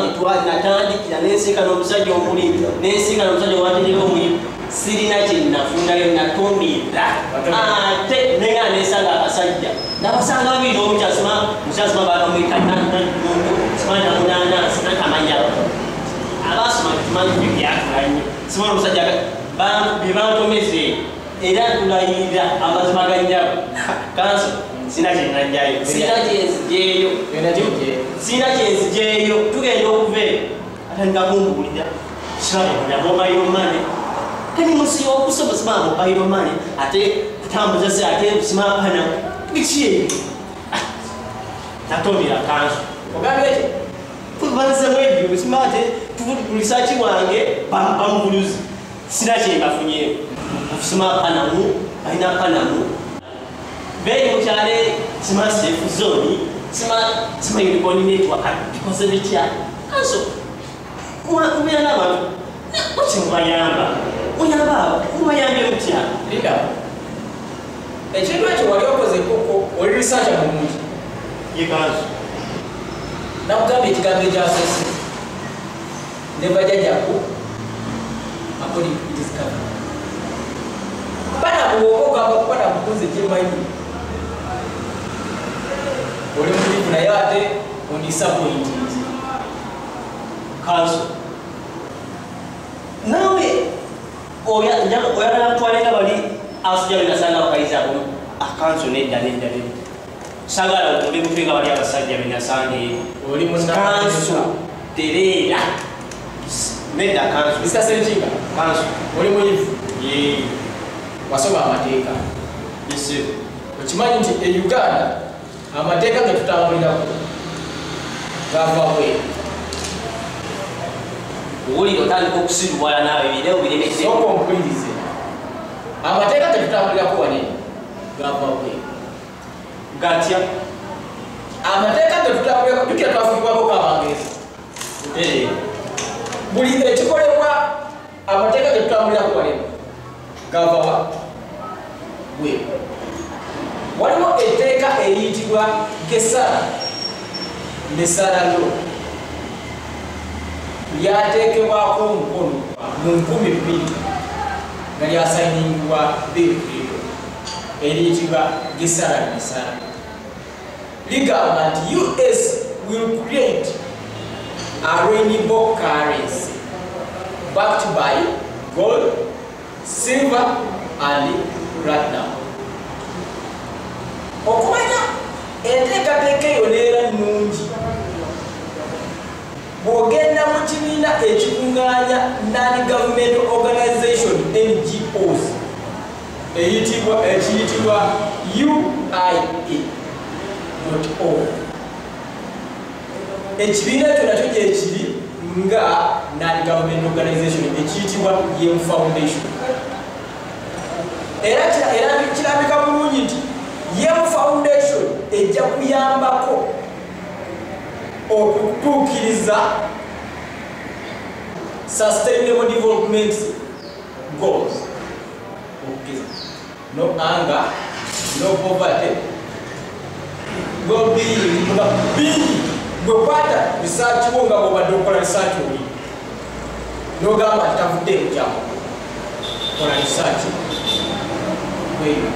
natandikira nensika n'omusajja omulimu nensika n'omusajja owatereka omulimu sirina kyenafundayo natomera ate nenga nesanga abasajja nabasanga babiri omukyasima mukyasima bakamwita simanya munanasi nakamanya abasoma tumanyi byo byakula nnyo simana omusajja byebantomeze era tulayirira amazima ganjabo kanso sina kyenajjayo sina kyenzijeeyo sina kyenzijeeyo tugenda okuva eyo atandika kumbulira kirabona mobile money kani musi okusomesa ma mobile money ate kutambuza se ate kusimapana biki eyo natomera kanso ogambye tubanzemu ebyo simate tulisaaki wange bamubuluzi sina kyembafunyeyo okusoma panamu balina panamu beri mukyale sima safe zone sima sima unicorn network bikoze bitya kanso kubeera n'abantu kyemubayamba oyamba mubayambye mutya linda ekintu ekyo wali okoze koko oli risacha mulungi yekanzu nakugamba ekigambo ekyasoose neva jajaku according to this cover bana muwokogamba kubana mukunze gyemanyi oli mulivu naye ate ondisappointed kanzu nawe oyagala kutwalenga bali asujabinasanga bakaizako akanzu nedda nedda nedda sagala okumbe kutenga bali abasajja benasanga oli kanzu tereera nedda kanzu mr sentinga kanzu oli muyivu wasoma amateeka. Okimanyi nti e uganda amateeka getutambulirako gava bweru owulire otandika okusirwala naawe bireo sooka ompulirize. Amateeka getutambulirako wane gava bweru gatya amateeka getutambulirako tukira twafugibwako kabangezi buli ekikolebwa amateeka getutambulirako wane gava bweru waliwo etteeka eriyitibwa gesara. Ne saralo lyateekebwako omukono mu nkumi bbiri nga lyasayiningibwa clinton eriyitibwa gesara ne sara ligamba nti us will create a rainbow currency backed by gold silver and platinum. Okumanya enteekateeka eyo neera nnungi. Bw'ogenda mu kibiina ekikuŋŋaanya non-government organization ngos eyitibwa ekiyitibwa uia org. Ekibiina ekyo nakyo gyekiri nga non-government organization ekiyitibwa yem foundation. Era kirabika bulungi nti yem foundation ejja kuyambako okutuukiriza sustainable development goals. No anger no poverty. Well-being nga bingi bwekwata research wo nga bwobadde okola research oli nogamba nti tavudde mukyamu kola research weyo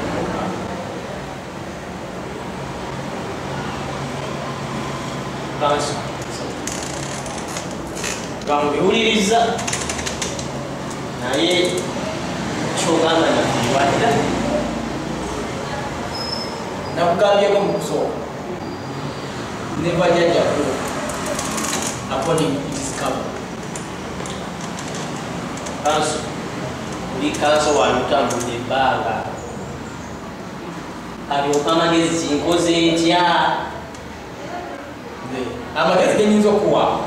kansu gambiwuliriza naye kyogamba nafiwadda nakugambyeko mu kusooka neva book according to its cover Kanso buli kanso wanutambudde ebbanga alyoka amagezi nkoze ntya amagezi genyinza okuwa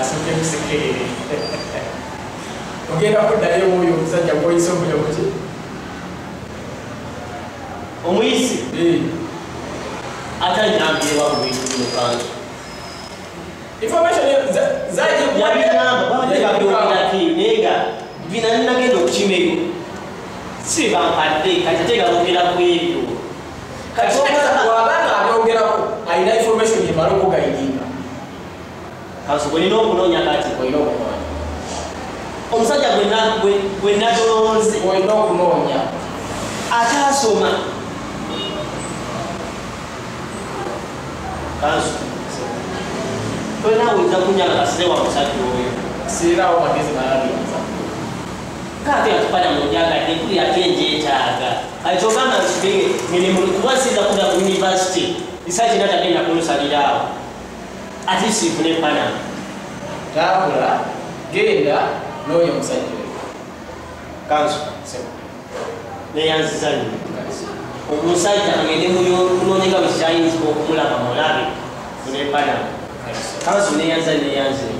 asooke musekerere ogenda kuddayo oyo omusajja gwoyise omuyoboki omuyisi atanyambirwa mu bintu bino kanso yabinambabaabyogerakinega bina ninagenda okukimeyo si bampadde kati tegalogera ku ebyo wabanga abyongerako alina information yemala okugayidinga kanso bwenina okunoonya kati olina okunoonya omusajja gwe nadolonze olina okunoonya atasoma kunyala kasire wa musajja oyo sirirawo magezi malabiriza kate atupanya munjagadde kuli ate njetaaga aitogamba nti mirimu kuba siza kuda ku univesity isaki natagenda kulusaliraawo ate siifune panama tambula genda oyo neyanziza nyo omusajja agende kunonyega bwekikyayinzika okumulaba mulabe fune panama kanso neyanza neyanzire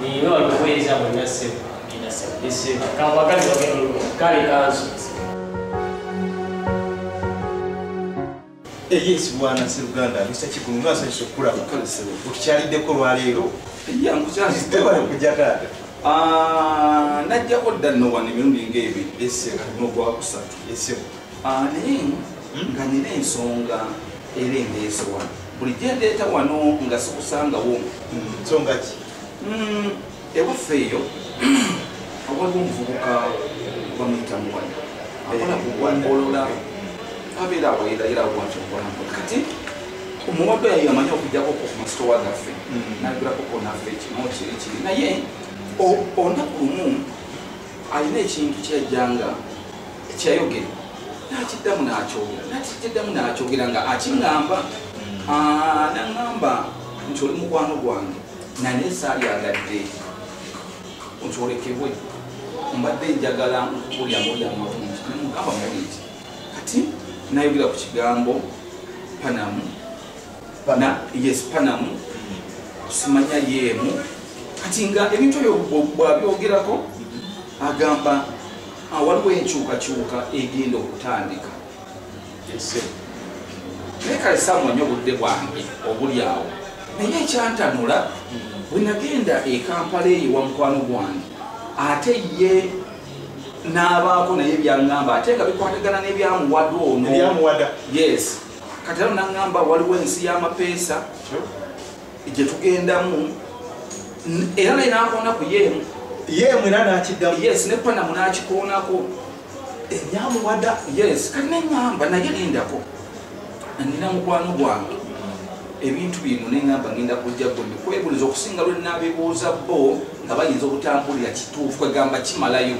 niwe walikuweereza bonna sebo kale kanso yes bwana seruganda mr kikulu ngasanyusa okulaba. Otukyaliddeko olwaleero Ah, najjako dda nno wano emirundi ngaebiri esebo nogwakusatu esebo Ah, naye nga nina ensonga era endeese wano. Buli gyendeeta wano nga sikusangawo nsonga ki? Ewaffe eyo awaliwo omuvubuka bamuyita muwanya akola kugombolola abeera awairayira wankyokwalambo kati omuwadde oyo amanyi okujjako ku masitowa gaffe. Nagirako konaffe ekimu kiri kiri. Naye o- olunaku lumu alina ekintu kyajjanga kyayogera nakiddamu nakyogera nakiddamu nakyogera nga akiŋŋamba Ah, naŋŋamba nti oli mukwano gwange naye saalyagadde nti olekebwe mbadde njagala nkukulyamulyamulungi nemugamba mulungi kati nayogera ku kigambo panamu na yes panamu simanya yeemu. Kati nga ebintu ebyo bwabyogerako agamba waliwo enkyukakyuka egenda okutandika. Naye kale saamanya obudde bwange obuli awo. Naye ekyantanula bwe nagenda ekampala eyo wa mukwano gwange ate ye n'abaako naye byaŋŋamba ate nga bikwatagana n'ebyamuwadde ono. Yes. Kati alo naŋŋamba waliwo ensi y'amapeesa gye tugendamu era naye nakoona ku yeemu yeemu era nakiddamu yes ne panamu nakikoonako ebyamuwada yes kati neŋŋamba naye lindako nina mukwano gwange ebintu bino neŋŋamba ngenda kujja gwe mikwebuliza okusinga lwe nabibuuza bo nga bayinza okutambulira kituufu kwegamba kimalayo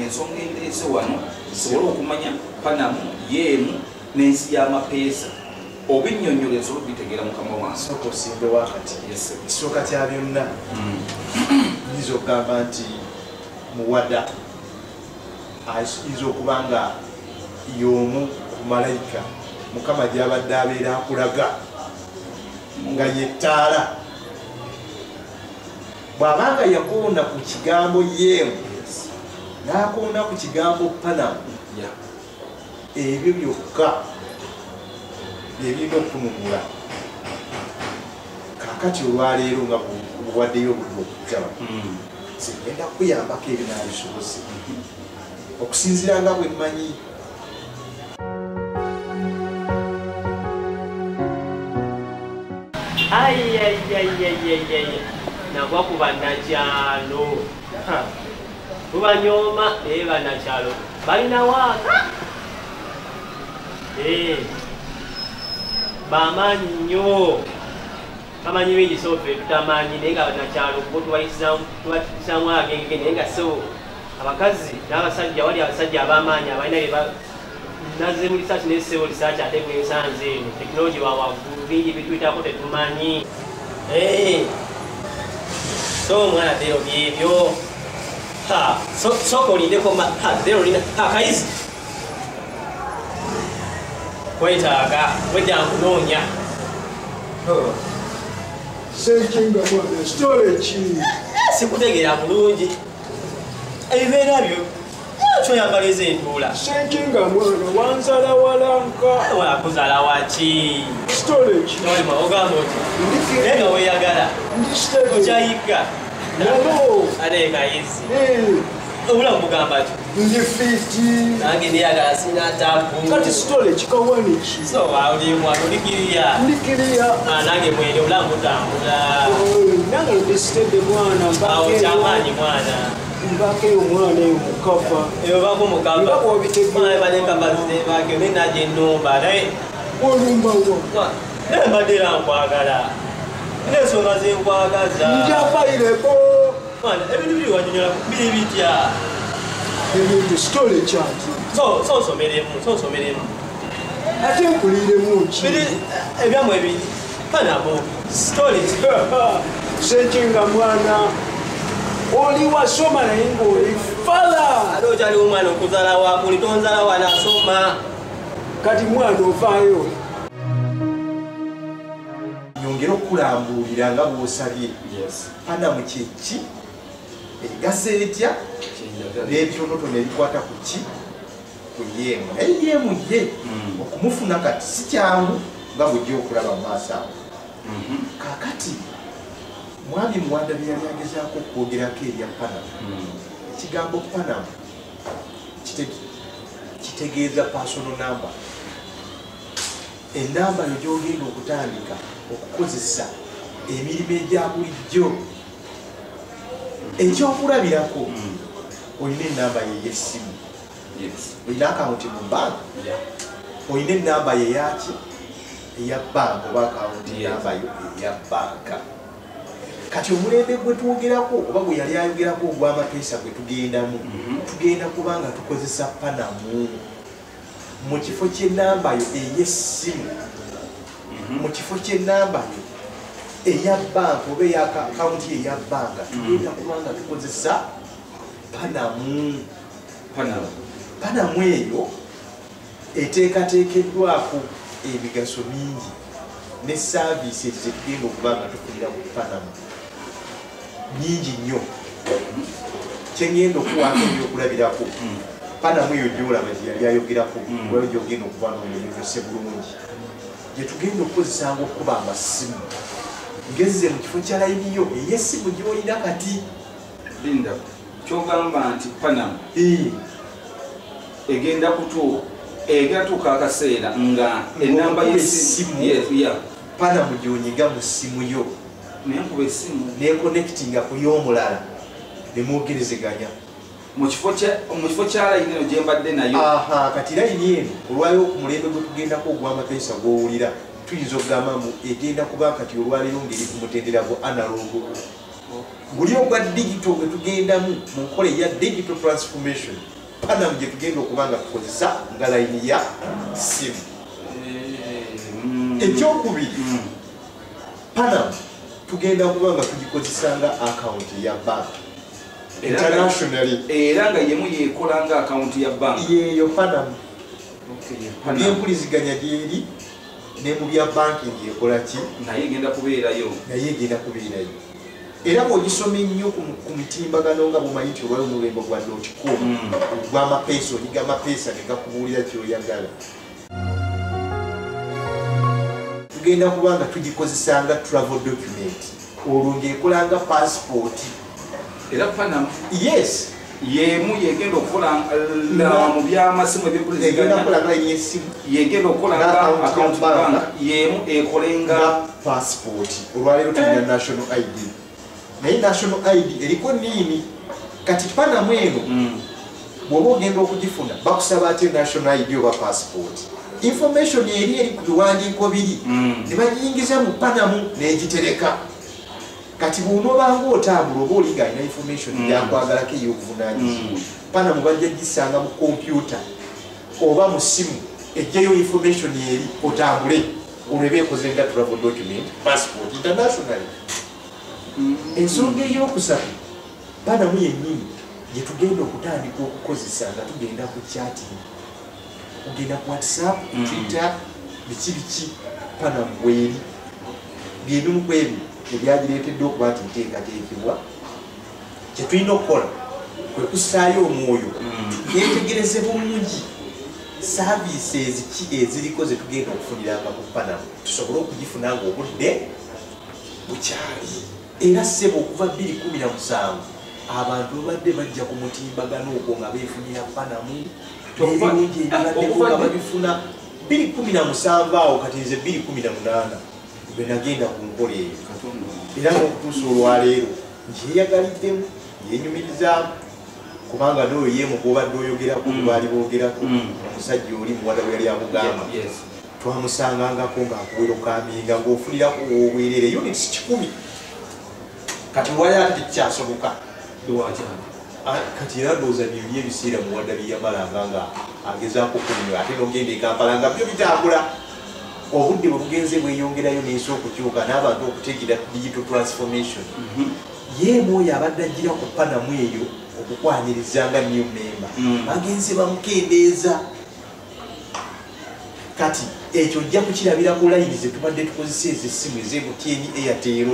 ensonga endeese wano sobole okumanya panamu yeemu n'ensi y'amapeesa obinnyonnyola ensobola okubitegeera mukama sooka osimbe wakati. Ekisooka kya byonna yinza okugamba nti muwada ayinza okuba nga y'omu ku malayika. Mukama gyabadde abeera akulaga nga yettaala bw'abanga yakoona ku kigambo yeemu n'akoona ku kigambo panamu ebyo byokka byebirina okununula kakati olwaleero nga buwaddeyo obudde okujaba sigenda kuyambako ebyo nabisobose okusinzira nga bwe mmanyi. Ayayayayayaya nagwa ku bannakyalo. Tubanyooma naye bannakyalo. Balina waaka Eh. bamaanyi nnyo bamanyi bingi so ffe tutamanyi naye nga bannakyalo bo tubayisaamu agengege naye nga so abakazi n'abasajja wali abasajja abamaanyi abalina bye naze mu lisaaki nesebo lisaaki ate gwensanze eno tekinologi wawaggulu bingi bituyitako tetumanyi. So omwana dero byebyo Ha, so- sooka olindeko dero lina akayizi kwetaaga wejja nkunoonya senkinga mwana sitole ki? Sikutegeera bulungi. Ebibeera byo kyoyambala ezentuula senkinga mwana wanzala walanka wakuzala waki sitole ki? Ogamba oti naye nga weyagala okyayiga nalo ate kayizi obulamu bugamba ki ndi fiti nange neyagala sinatabu kati sitole kikawani ki? So walimwana olikiriya ndikiriya nange mwene obulamu butambula nange ndisitedde mwana awo kyamaanyi mwana. Mbako eyo omwana eyo mukava ebako mukavabalekavazebake nenaje enumba naye. Olumbawa naye mbadde era nkwagala. Nensonga zenkwagaza njafaireko mwana ebintu biri wanyonyola biri bitya ebintu sitole kyaki so so nsomeremu so nsomeremu ate nkuliremu ki biri ebyamu ebiri panamo story. Senkinga mwana. Oli wasoma naye ngaoli fala ate okyali omwana okuzala wakuli tonzala wanasoma kati mwana ovaayo nyongera okulambuulira nga bwosabye panamu kyeki egasa etya? N'ebitonotono ebikwata ku ki? Ku yeemu naye yeemu ye okumufuna kati si kyangu nga bwejja okulaba mu maaso awo. Kakati mwami muwanda bye yali agezaako okwogerako erya panama. Ekigambo panama kite- kitegeeza personal number. Enamba yo gyogenda okutandika okukozesa emirimu egya bulijjo ekyokulabirako olina enamba ye yesimu olina akawunti mu banka olina enamba ye yaki eya banka oba akawunti namba yo eya banka kati omulembe gwe twogerako oba gwe yali ayogerako ogw'amapeesa gwe tugendamu tugenda kubanga tukozesa panamu. Mu kifo ky'enamba yo ey'essimu mu kifo ky'enamba yo eya banka oba eya akawunti eya banka tugenda kubanga tukozesa panamu. Panamu. Eyo eteekateekeddwako emigaso mingi ne saaviisi ezo zetugenda okuba nga tufunira ku panamu. Nyingi nnyo. Kyengenda okuwaako ebyokulabirako panamu eyo gyolaba gye yali ayogerako wayo gyogenda okuba nomunyonyose bulungi. Gyetugenda okukozesanga okuba amasimu ngezze mu kifo kya layiniyo ey'essimu gyolina kati. Linda kyogamba nti panama egenda kutuuka egenda tuuka akaseera nga enamba y'essimu panamu gyonyiga mu ssimu yo. Nenkuba essimu. Nekonectinga ku y'omulala nemwogerezeganya mu kifo kya layini eno gyembadde nayo. Aha kati layini eno olwayo ku mulembe gwe tugendako ogw'amapeesa gwowulira tuyinza okugambamu egenda kuba kati olwaleero ngeri kumutendera gwa analogo buli ogwa digito gwe tugendamu mu nkola eya digital transformation panamu gye tugenda okuba nga tukozesa nga layini ya simu. Ekyokubiri panamu tugenda kuba nga tugikozesa nga akawunti ya banka internationally. era nga yemu yekola nga akawunti ya banka yeeyo panamu byempuliziganya gyeri ne mu bya banking ekola ki? Naye egenda kubeerayo. Naye egenda kubeerayo. Era bw'ogisoma ennyo ku- mitimbagano nga bumanyi nti olwayo omulembe gwa dotcom gw'amapeesa oliga amapeesa ne gakubuulira kyoyagala tugenda kuba nga tugikozesa nga travel document olwo ng'ekolanga passport. Era panama? Yes yemu yegenda okukola la mu byamasimu egenda kukolanga layini y'essimu yegenda okukola nga account bank. yemu ekolenga passport. Olwaleero tulina national id naye national id eriko niini kati panamu eno bw'oba ogenda okugifuna bakusaba ate national id oba passport. Information eri eri ku biwandiiko biri. Ne bagiyingiza mu panamu n'egitereka kati bw'onoobanga otambula oba oli ng'alina information gyakwagalako ey'obuvunanyizibwa panamu bajja gisanga mu kompyuta oba mu simu ejjayo information eri otambule olwo eba ekoze nga travel document passport internationally ensonga eyokusatu panamu yennyini gyetugenda okutandika okukozesa nga tugenda ku chating kugenda ku whatsapp twitter biki biki panamu bweri. Byebimu ku ebyo ebyagireetedde okuba nti nteekateekebwa kyetulina okukola kwe kussaayo omwoyo. Yetegereze bulungi saaviisi eziki eziriko zetugenda okufuniranga ku panamu tusobole okugifuna nga obudde bukyali. Era ssebo okuva 217 abantu babadde bajja ku mutimbagano ogwo nga beefunira panamu n'ebirungi ebiraddeko nga babifuna 217 awo kati nze 218 bwe nagenda ku nkola eyo era n'okutuusa olwaleero nkyeyagaliddemu yenyumirizaamu kubanga n'oyo yemuka obadde oyogerako lwali boogerako omusajja oli muwala we yali amugamba. Twamusangangako ng'akuwero kaminga ng'ofunirako obwerere units kikumi. Kati wali ate tekikyasoboka kati era ndowooza byoli ebiseera muwada byeyamalanga nga agezaako kunywa ate nogenda ekampala nga byo bitambula obudde bwe bugenze bweyongerayo n'ensi okukyuka n'abantu okutegera digital transformation. Yeemu oyo abadde agira ku panamu eyo okukwaniriza nga new member. Bagenze bamukendeeza. Kati ekyo ojja kukirabira ku layini zetubadde tukozesa ezessimu ezemutieni airtel.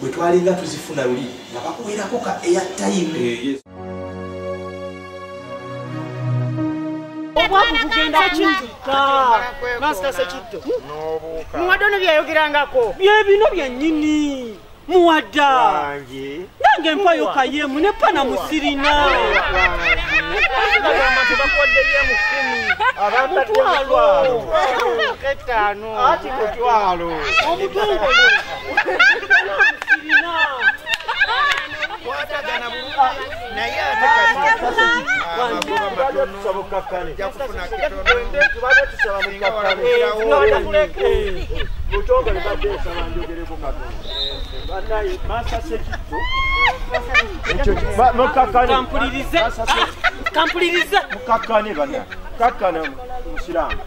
Bwe twalinga tuzifuna luli nga bakuwerako ka airtime obwavu bugenda kunzika masita sekitto muwadde ono byayogerangako bye bino byennyini muwadda. Nange mpayo kayemu ne pana musirina Bagamba tebakuwaddeyo mu kkumi. Abambadde omutwalo. Ketaano. Ati kutwalo. omutongole kwatagana bulungi naye ate kati amagoba matono ojja kufuna mutongole badde nsaba njogereko katono banaye masase kitto Kampulirize. kampulirize mukakkane bana kakkana musiraamu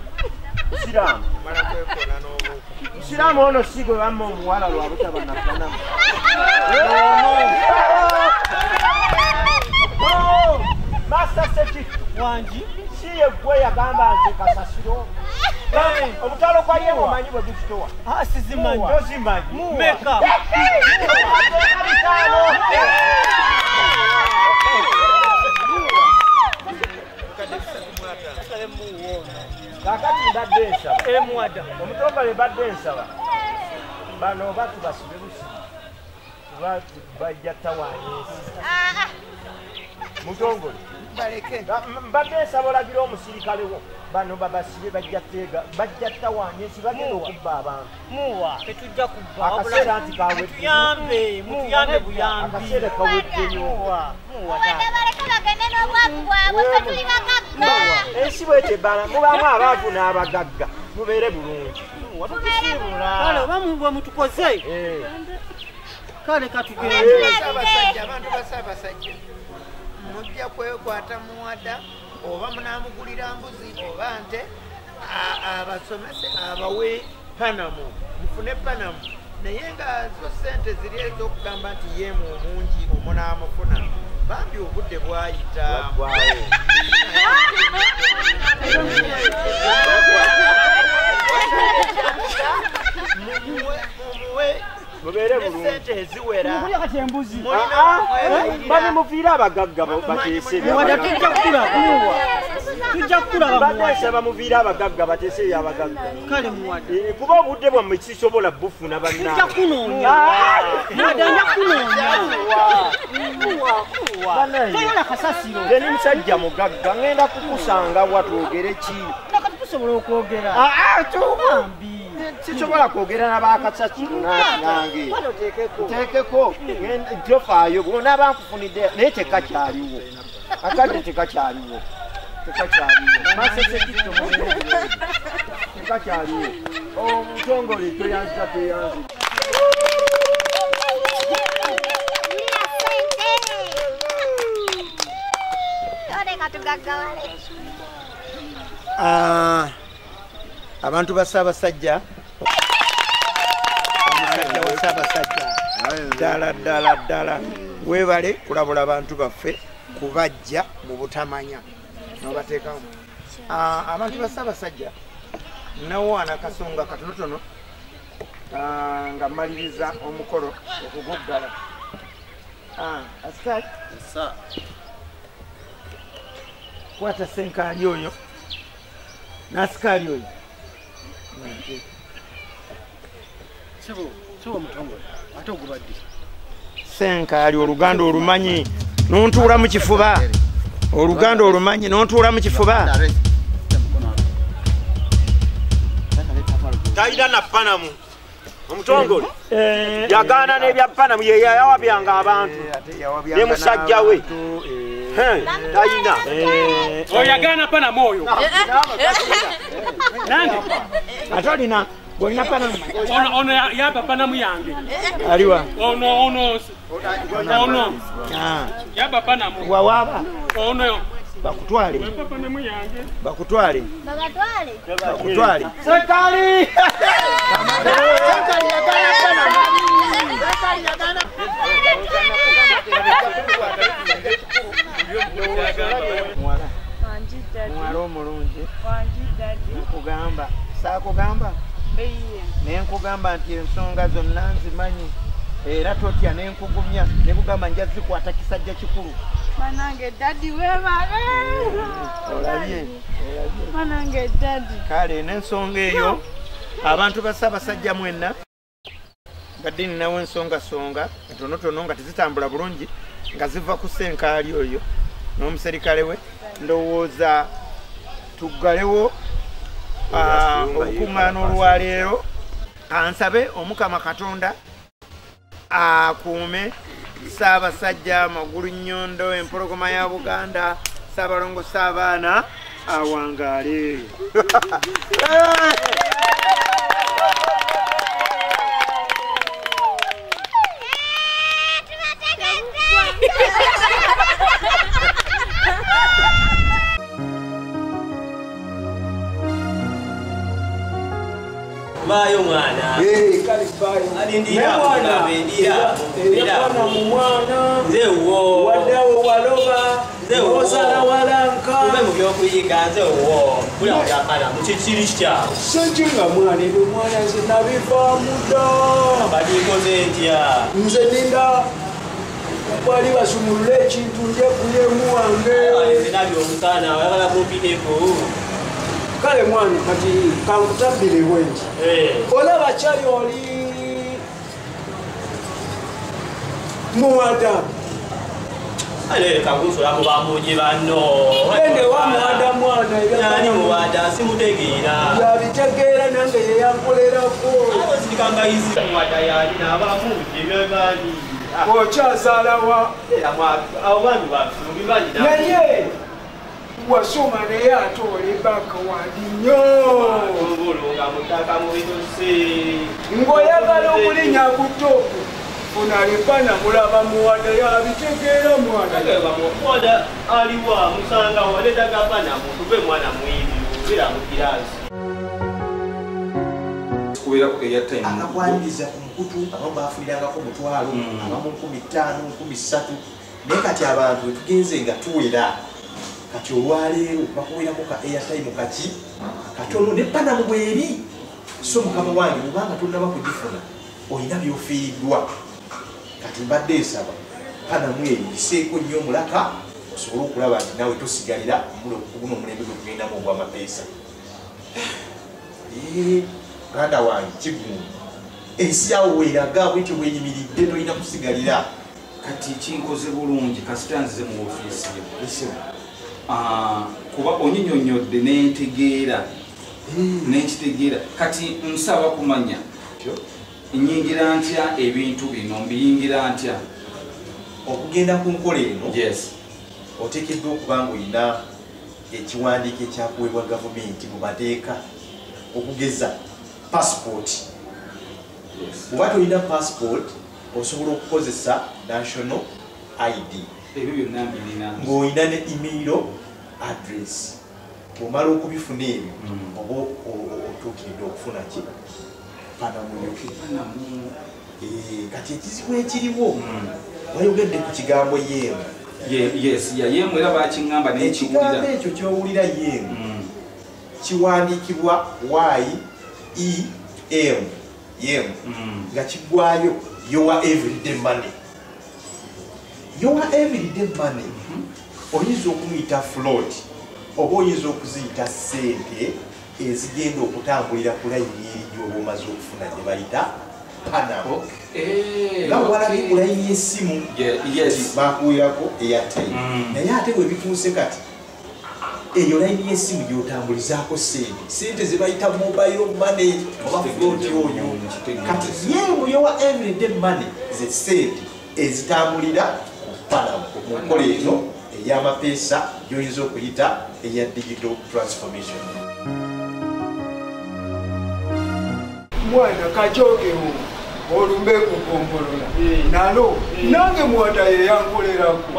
musiraamu musiraamu ono si gwe bamma omuwala lwabwe tabanafanamu masase kitto wangi si ye gwe yagamba nze kasasiro. Obutalo kwa ye omanyi bwe buzitowa sizimanyi. Tozimanyi. Meka. kakati mbadde nsaba. Emuwada omutongole mbadde nsaba. Bano oba tubasibe busi. Kuba bajja tawanyeesi mutongole mbadde nsaba olagira omusirikale wo. Bano babasibe bajja teega bajja tawanyeesi bagenda okubba abantu. Muwa tetujja kubba. Akaseera nti kawedde mutuyambe buyambi. Akaseera kawedde nnyo muwa muwa ensi bwetebala mubamu abaavu n'abagagga. Mubeere bulungi. Kale oba mubwe mutukoze kale katugende abantu basaabasajja mujja kwekwata muwada oba munamugulira mbuzi oba nte abasomese abawe panamu mufune panamu naye nga zo sente ziri ezokugamba nti yeemu omungi omunaamufuna bambi obudde bwayita mubeere bulungi. sente eziwera. Kati embuzi. Bane muviire abagagga bateese muwada tujja kulaba muwa tujja kulaba badde muwada nsaba muviire abagagga abagagga muwada Eh, kuba obudde bwammwe kisobola bufuna tujja kunoonya muwada nja kunoonya toyola kasasiro. Nze ni musajja mugagga ŋŋenda kukusanga watwogere ki? Tusobola okwogera. Tuwambi sisobola kwogera n'abakasasiro nange nteekeko tofaayo bonaaba nkufunidde naye tekakyaliwo. Akadde tekakyaliwo. Tekakyaliwo. Omutongole toyanzita teyanzi Ah, abantu ba ssaabasajja. Omusajja wa ssaabasajja. Ddala ddala ddala. Weebale kulabula bantu baffe kubajja mu butamanya. Nobateekamu. Ah, abantu ba ssaabasajja nawaana kasonga katonotono ah, nga mmaliriza omukolo asikali kwata senkaali oyo. Nasikaali oyo sebo mutongole ate ogubadde senkaali oluganda olumanyi nontuula mu kifuba. Oluganda olumanyi nontuula mu kifuba. Talina na panamu. Omutongole yagaana n'ebya panamu yeyayawabyanga abantu. Ne musajja we He, talina oyagana pana moyo. Nange ate olina golina panamu ono ono ya- yaba panamu yange aliwa. Ono ono ono Ah, yaba panamu wawaaba ono. Bakutwale. Yaba panamu yange bakutwale. Bakutwale. Sekali muwala muwala omulungi nkugamba saakugamba naye nkugamba nti ensonga zonna nzimanyi era totya nenkugumya nekugamba nja zikwata kisajja kikulu. Manange dadi webale olabye manange dadi. Kale n'ensonga eyo abantu ba ssaabasajja mwenna badde ninawo ensongasonga ntonotono nga tezitambula bulungi nga ziva ku senkaali oyo n'omuserikale we ndowooza tuggalewo ah, okukuŋŋaana olwaleero ansabe omukama katonda akuume saabasajja magulu nyondo empologoma ya buganda saabalongo saabaana awangaale mwana eyafana mu mwana waddewo waloba osala walanka ube mu byokuyiga nzewo bula kuyakana mukikiri kityawo senkinga mwana ebyo mwana nze nabivaamu dda badikoze ntya nze ninda bali basumulula ekintu njekulemu wange nabyo omusaana oyagala kumpiteko kale mwana kati kankutambire bwenti olaba kyali oli muwadamu aleka kunsulamu bamunye banno. Gende wa muwada mwana yabitegeera nange yeyankolerako byebani okyazaalawa naye wasoma naye ate olebaka wandi nnyo. Ng'oyagala okulinya ku toopu funalekana mulaba muwada yabitegeera mwana aliwa musanga waletagapana muntu gwe mwana mwibi ubira mu kirasi kubeerako eyatime akakwaniriza ku mukutu abamu bafunirangako omutwalo abamu nkumi ttaano nkumi ssatu. Naye kati abantu wetugenze nga tuwera kati olwaleero bakuwerako ka airtime kaki katono ne panamu bweri so mukama wange mubanga tonnaba kugifuna olina byofiiriddwa. Kati mbadde nsaba panamu eyo giseeko nnyo omulaka osobole okulaba nti nawe tosigalira guno omulembe gwetugendamu ogwamapeesa muganda wange kigumu ensi awo weeraga bwekyo bweyimiridde tolina kusigalira. Kati kinkoze bulungi kasita nzize mu ofiisi yo kuba onyinyonyodde nentegeera nenkitegeera kati nsaba kumanya nyingira ntya ebintu bino? Mbiyingira ntya? Okugenda ku nkola eno yes. oteekeddwa okuba nga olina ekiwandiiko ekyakuweebwa gavumenti mu mateeka okugeza pasipooti oba tolina pasipooti osobola okukozesa national id ebyo byonna mbirina. Ng'olina ne emailo address. Bwomala okubifuna ebyo oba otuukiridde okufuna ki? Panamuyo kati ekizibu ekiriwo wayogedde ku kigambo yeemu yes yayemu era bakiŋŋamba nekiwulira ekyo kyowulira yeemu kiwandiikibwa y e m yemu nga kiggwayo yowa everyday money yowa everyday money. Oyinza okumuyita float oba oyinza okuziyita sente ezigenda okutambulira ku layini eri gyoba omaze okufuna gye bayita panamo nga walabye ku layini y'essimu bakuwerako eyatime naye ate webituuse kati eyo layini y'essimu gyotambulizaako sente sente zebayita mobile money oba float oyo. kati yeemu yowa everyday money ze sente ezitambulira ku panamo mu nkola eno ey'amapeesa gyoyinza okuyita eya digital transformation. Mwana kajogewo olumbe kugombolola nalo nange mwata yeyankolerako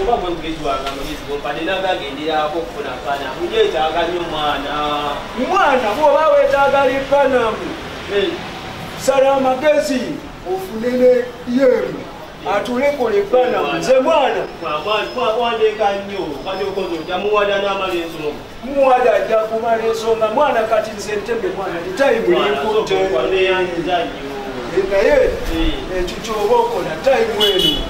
oba bwegezwanga mugezi gompadde nagagenderako okufuna pana munyetaaga nnyo mwana. Mwana bwoba wetaaga lipanamu sala amagezi ofunene yemu atuleko lipanamu nze mwana wandeeka nnyo kati okoze otya muwada n'amala ensomo muwada ajja kumala ensonga mwana kati nze ntembe mwana titayimu linkutte naye ekyo kyoba okola tayimu eno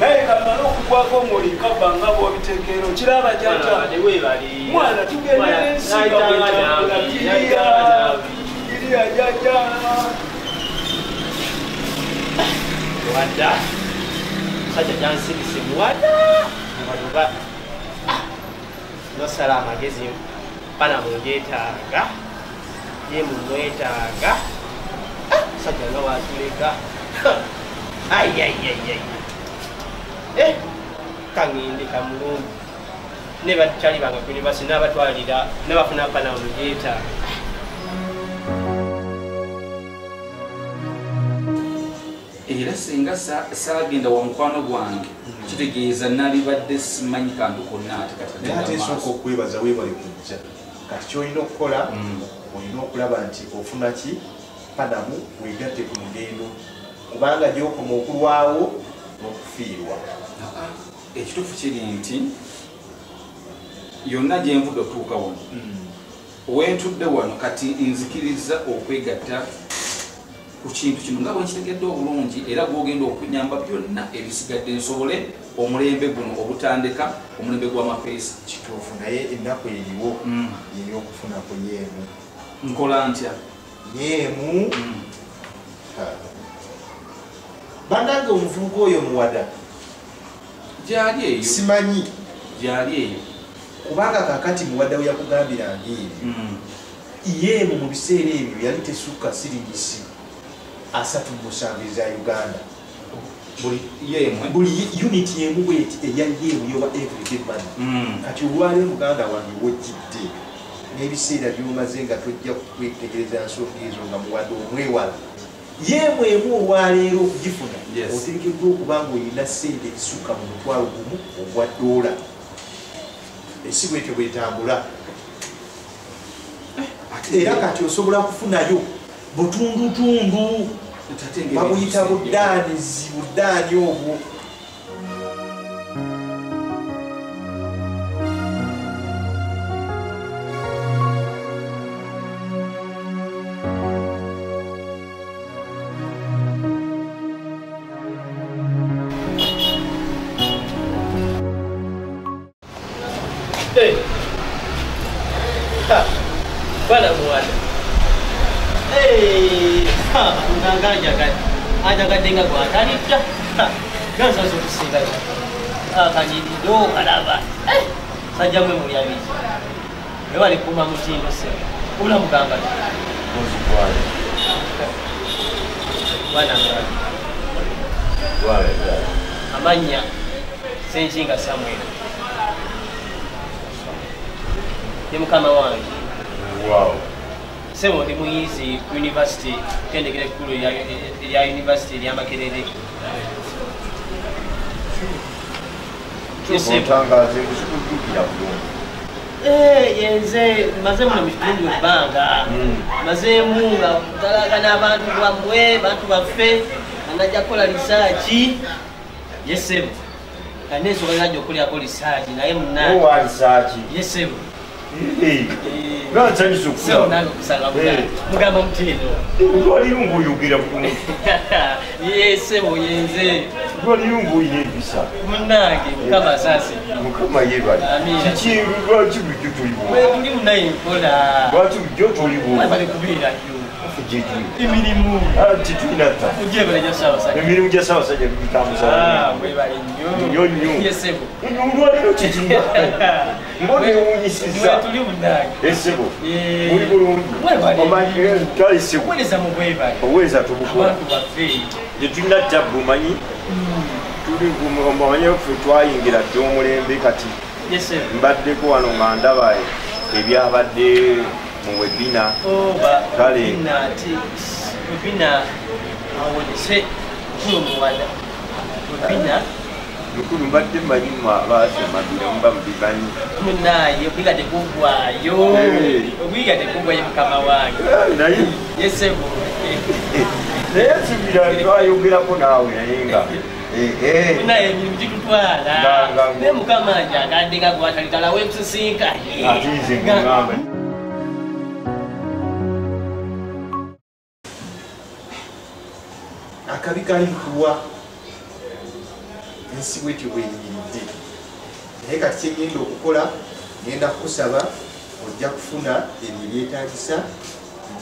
naye kamala okugwako ngaolikabba nga bwobitegeero kiraba jaja mwana tugendera ensinga bwetambula kiriya. kiriya jaja wadda musajja gyansibise muwadda abaluba nosala amagezi pana mungetaaga ye mumwetaaga musajja nga watuleka ayayayay kaŋŋindi kamulungi ne bakyali bange ku univesity nabatwalira nabafuna pana mungetaaga era singa sa- saagenda wa mukwano gwange kitegeeza nalibadde simanyi kantu konna ate kati ate esooka okwebaza weebale kujja kati kyolina okukola olina okulaba nti ofuna ki? Panamu wegatte ku mugendo kubanga gyokoma okulwawo n'okufiirwa. Ekituufu kiri nti yonna gyenvudde okutuuka wano. Wentudde wano kati nzikiriza okwegatta ku kintu kino nga bwenkitegedde obulungi era gwogenda okunyamba byonna ebisigadde nsobole omulembe guno obutandika omulembe gw'amapeesa. Kituufu naye ennaku eriwo ey'okufunako yeemu. Nkola ntya? Yeemu? Bannange omuvubuka oyo muwada. Gyali eyo? Simanyi. Gyali eyo? Kubanga kakati muwadda we yakugambiranga ebyo yeemu mu biseera ebyo yali tesukka siringisi asatu mu musanvu eza uganda. Buli unit yemu bweti eya yeemu yoba everyday money kati olwaleero muganda wange wojjidde n'ebiseera byomaze nga tojja kwetegereza nsonga ezo nga muwadde omwewala. Yeemu emu olwaleero okugifuna oteekeddwa okuba nga olina sente ezisukka mu mutwalo gumu ogwa doola esi bwetyo bwetambula era kati osobola kufunayo butundutundu babuyita budaanizi budaani obwo dinga gwatani ta yau ga aka ni do kalaba eh sajja mwe ne wali mutindo se ula mugamba amanya senjinga Samuel ni mukama wange sebo ndi muyizi ku university tendekera ekkulu erya eryamakerere otangaze kuzikujjukira bulungi yenze maze muno mukitundu ebbanga mazemu nga talaga n'abantu bwammwe bantu baffe anajja kukola risaaki yesebo kanensobola najja okukolerako risaaki naye Owa risaaki yesebo nansanyusa okuba mugamba mutendo lwaliyo ngaoyogera bulungi yesebo yenze lwaliyo ngaoyina empisa. Munange mukama asase. Mukama yebali kiki lwaki bulijjo toli tuli munaye nkola lwaki bulijjo toli bali kubeerayo bwegyetuyo emirimu emirimu gya ssaabasajja bitambuza webale nnyo nnyo yesebo olwaliro kitima mbonewunyisiza esebo muli bulungi twali sebo oweeza tubukola gyetulina tabbu manyi tuli omanyi ffe twayingira dde omulembe kati mbaddeko wano nga ndaba ebyabadde mu webina. Oba kale. webina awonese kulo muwala webina. Mukulu mbadde manyi basemabire muba mubimanyi munaye obwiga tekugwayo obwiga tekugwayo mukama wange. Naye. Yesebo naye subira twayogerako naawe naye nga naye emirimu gitutwala ne mukama nje agadde nga akabi kali kuwa. Ensi bwetyo bweyimiridde. Naye kati kyegenda okukola genda kukusaba ojja kufuna ebyo ebyetagisa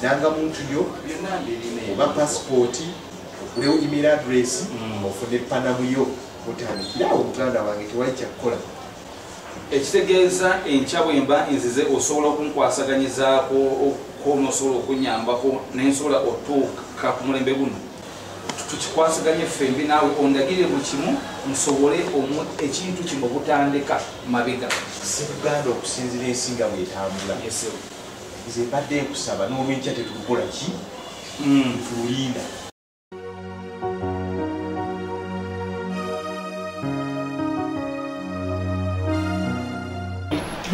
nangamuntu yo oba pasipooti olewo email address ofune panamuyo otandikirawo muganda wange tewali kyakukola ekitegeeza enkya bwemba nzize osobola okunkwasaganyizaako konosobola okunyambako nensobola otuuka ku mulembe guno tukikwasaganye fembi naawe ondagire buli kimu nsobole ekintu kino butandika mabega. Sebuganda okusinzira ensi nga bwetambula. Nze mbadde nkusaba n'olwenkya tetukukola ki? Tulinda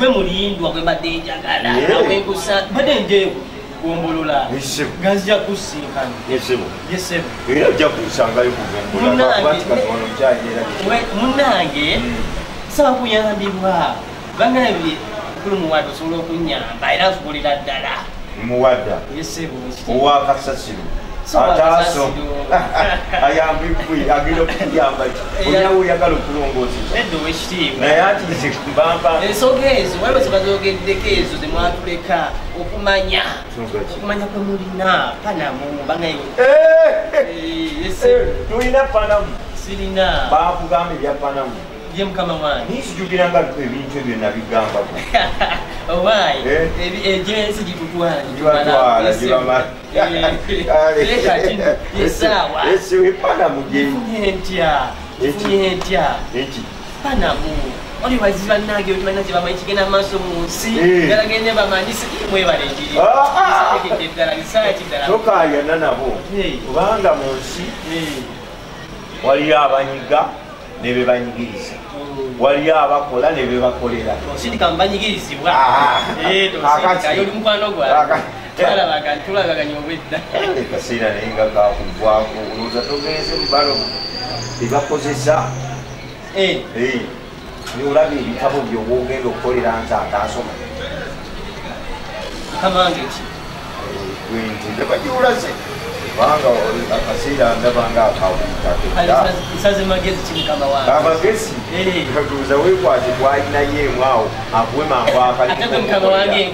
gwe mulindwa gwe badde njagala. Yeah. nawengusa badde njeeku gombolola Essimu. nga nzija kusinkana yesebo era ojja kusangayo kugombolaaatikatonokyayera munange saba kuyambibwa bangambye kuli muwadde osobola okunyamba era nsobolera ddala. Muwadda yesebo owakasasiro ataaso ayambibwe agenda okuyamba ki olinawe oyagala okulongooseza nedda owekitiibwa naye ati nze mbamba. Ensonga ezo waliwo zebazogeddeko ezo zemwatuleka okumanya. Okumanya kwe mulina panamu bangayo tulina panamu. Sirina bakugamba ebya panamu. Ye mukama wange. Nisijukiranga ebintu ebyo nabigambako obayi ejensi gitutwala gibatwala gibama yesaawa esiwe panamu ifunye ntya panamu oli bazizi bannange okimanyi kyebamanyi kigenda maaso mu nsi galagende bamanyi mwebaleekiri Ah, ah. ddala bisaaki ddala tokayana nabo kubanga mu nsi waliyo abanyiga ne bebanyigiriza waliyo abakola ne bebakolera osindika mubanyigirizibwa Ah. tosindikayo oli mukwano gwange twalabaga tulabaganya obwedda kaseera naye nga kakugwako olowooza togenze mubalo. Ebakozesa olaba ebitabo byobwogenda okukolera nti atasoma. Kamange ki? Nti ndebagiwulaze kubanga akaseera kimukama wange amagezi katuuza wekwate gwalinayo emu awo akuwe mangu ate gwe mukama wange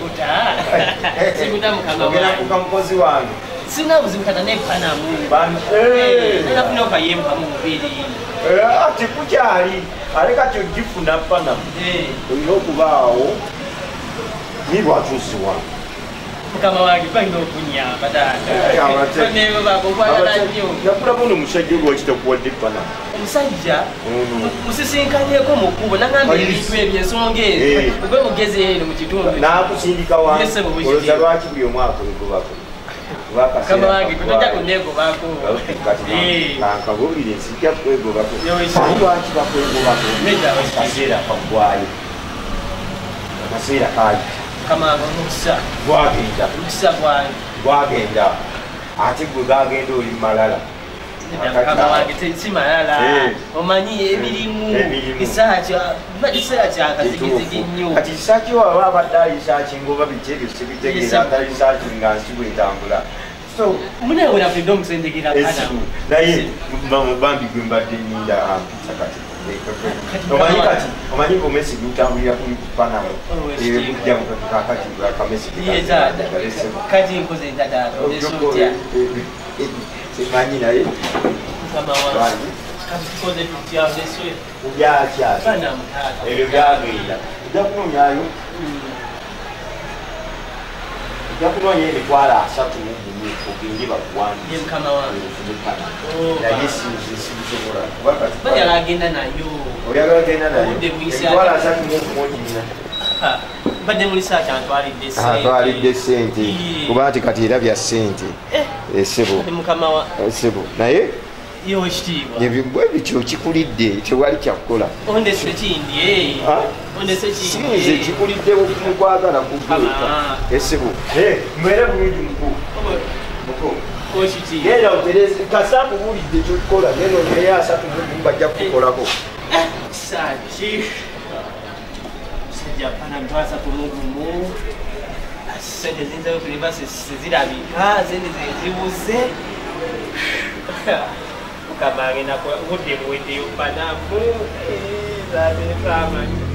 sina buzibu kata nepanamu Eh. nafuna okayempamu mubiri ati kukyali ale kati ogifuna panamu olina okubaawo nibwakyusibwa mukama wange balina okunyamba Eh, abate- taneebo bako okwagala nnyo nakulamu ono omusajja olwaki takuwadde panamu omusajja ono musisinkanyeko mukubo nagambye ebintu ebyo ensonga ezo Eh. ogwe mugezi eno mu kitundu nakusindika Yese mu bwekiti. wange lwaki buli omu akwegobako mukama wange totajja kunegobako kankabulire nsijja kwegobako Yowesi. lwaki bakwegobako Nedda, wesi. akaseera kaggwayo akaseera kayi mukama wange omukisa. Gwagenda. Omukisa gwange. Gwagenda. Ate gwe gagenda oli Nedda, mukama wange si malala. Omanyi emirimu kiseera kyakazigizigi nnyo kati risaaki waba abadde alisaaki ngoba biki ebyo sibitegeera ata risaaki nga nsi bwetambula so munewe nafudde omusendekera naye bambi gwe mbadde nyinda ampisa kati omanyi kati omanyi omesi gutambulira kuli kupanamu ebujja kakati akamesi yetaada kati nkoze ntadaada olesotya simanyi naye mutaata ebyo byagenda ojja kunoonyayo ojja kunoonya emitwalo asatu mugumu ogende bakuwandisa ye mukama wange Oh, naye sibusobola kuba kati bayala agenda nayo oyagala genda nayo Obudde buyise emitwalo ate. asatu Ah, mbadde muli saaki antwalidde sente kuba nti kati era bya sente. Esebo mukama wa. Esebo naye? Yo ekitiibwa bwe bityo kikulidde tewali kyakukola eh. Sinze kindi kikulidde mukwagala kuguleka esebo mwere bulungi muku muku okitiibwa genda otereze kasambu bulidde kyokukola genda oneye asatu mugumu bajja kukukolako saaki. Musajja pana ntwasa kumugumu sente ziyinza okuliba sezirabika zende zezibuze mukamange budde buweddeyo panamu zabefamanyi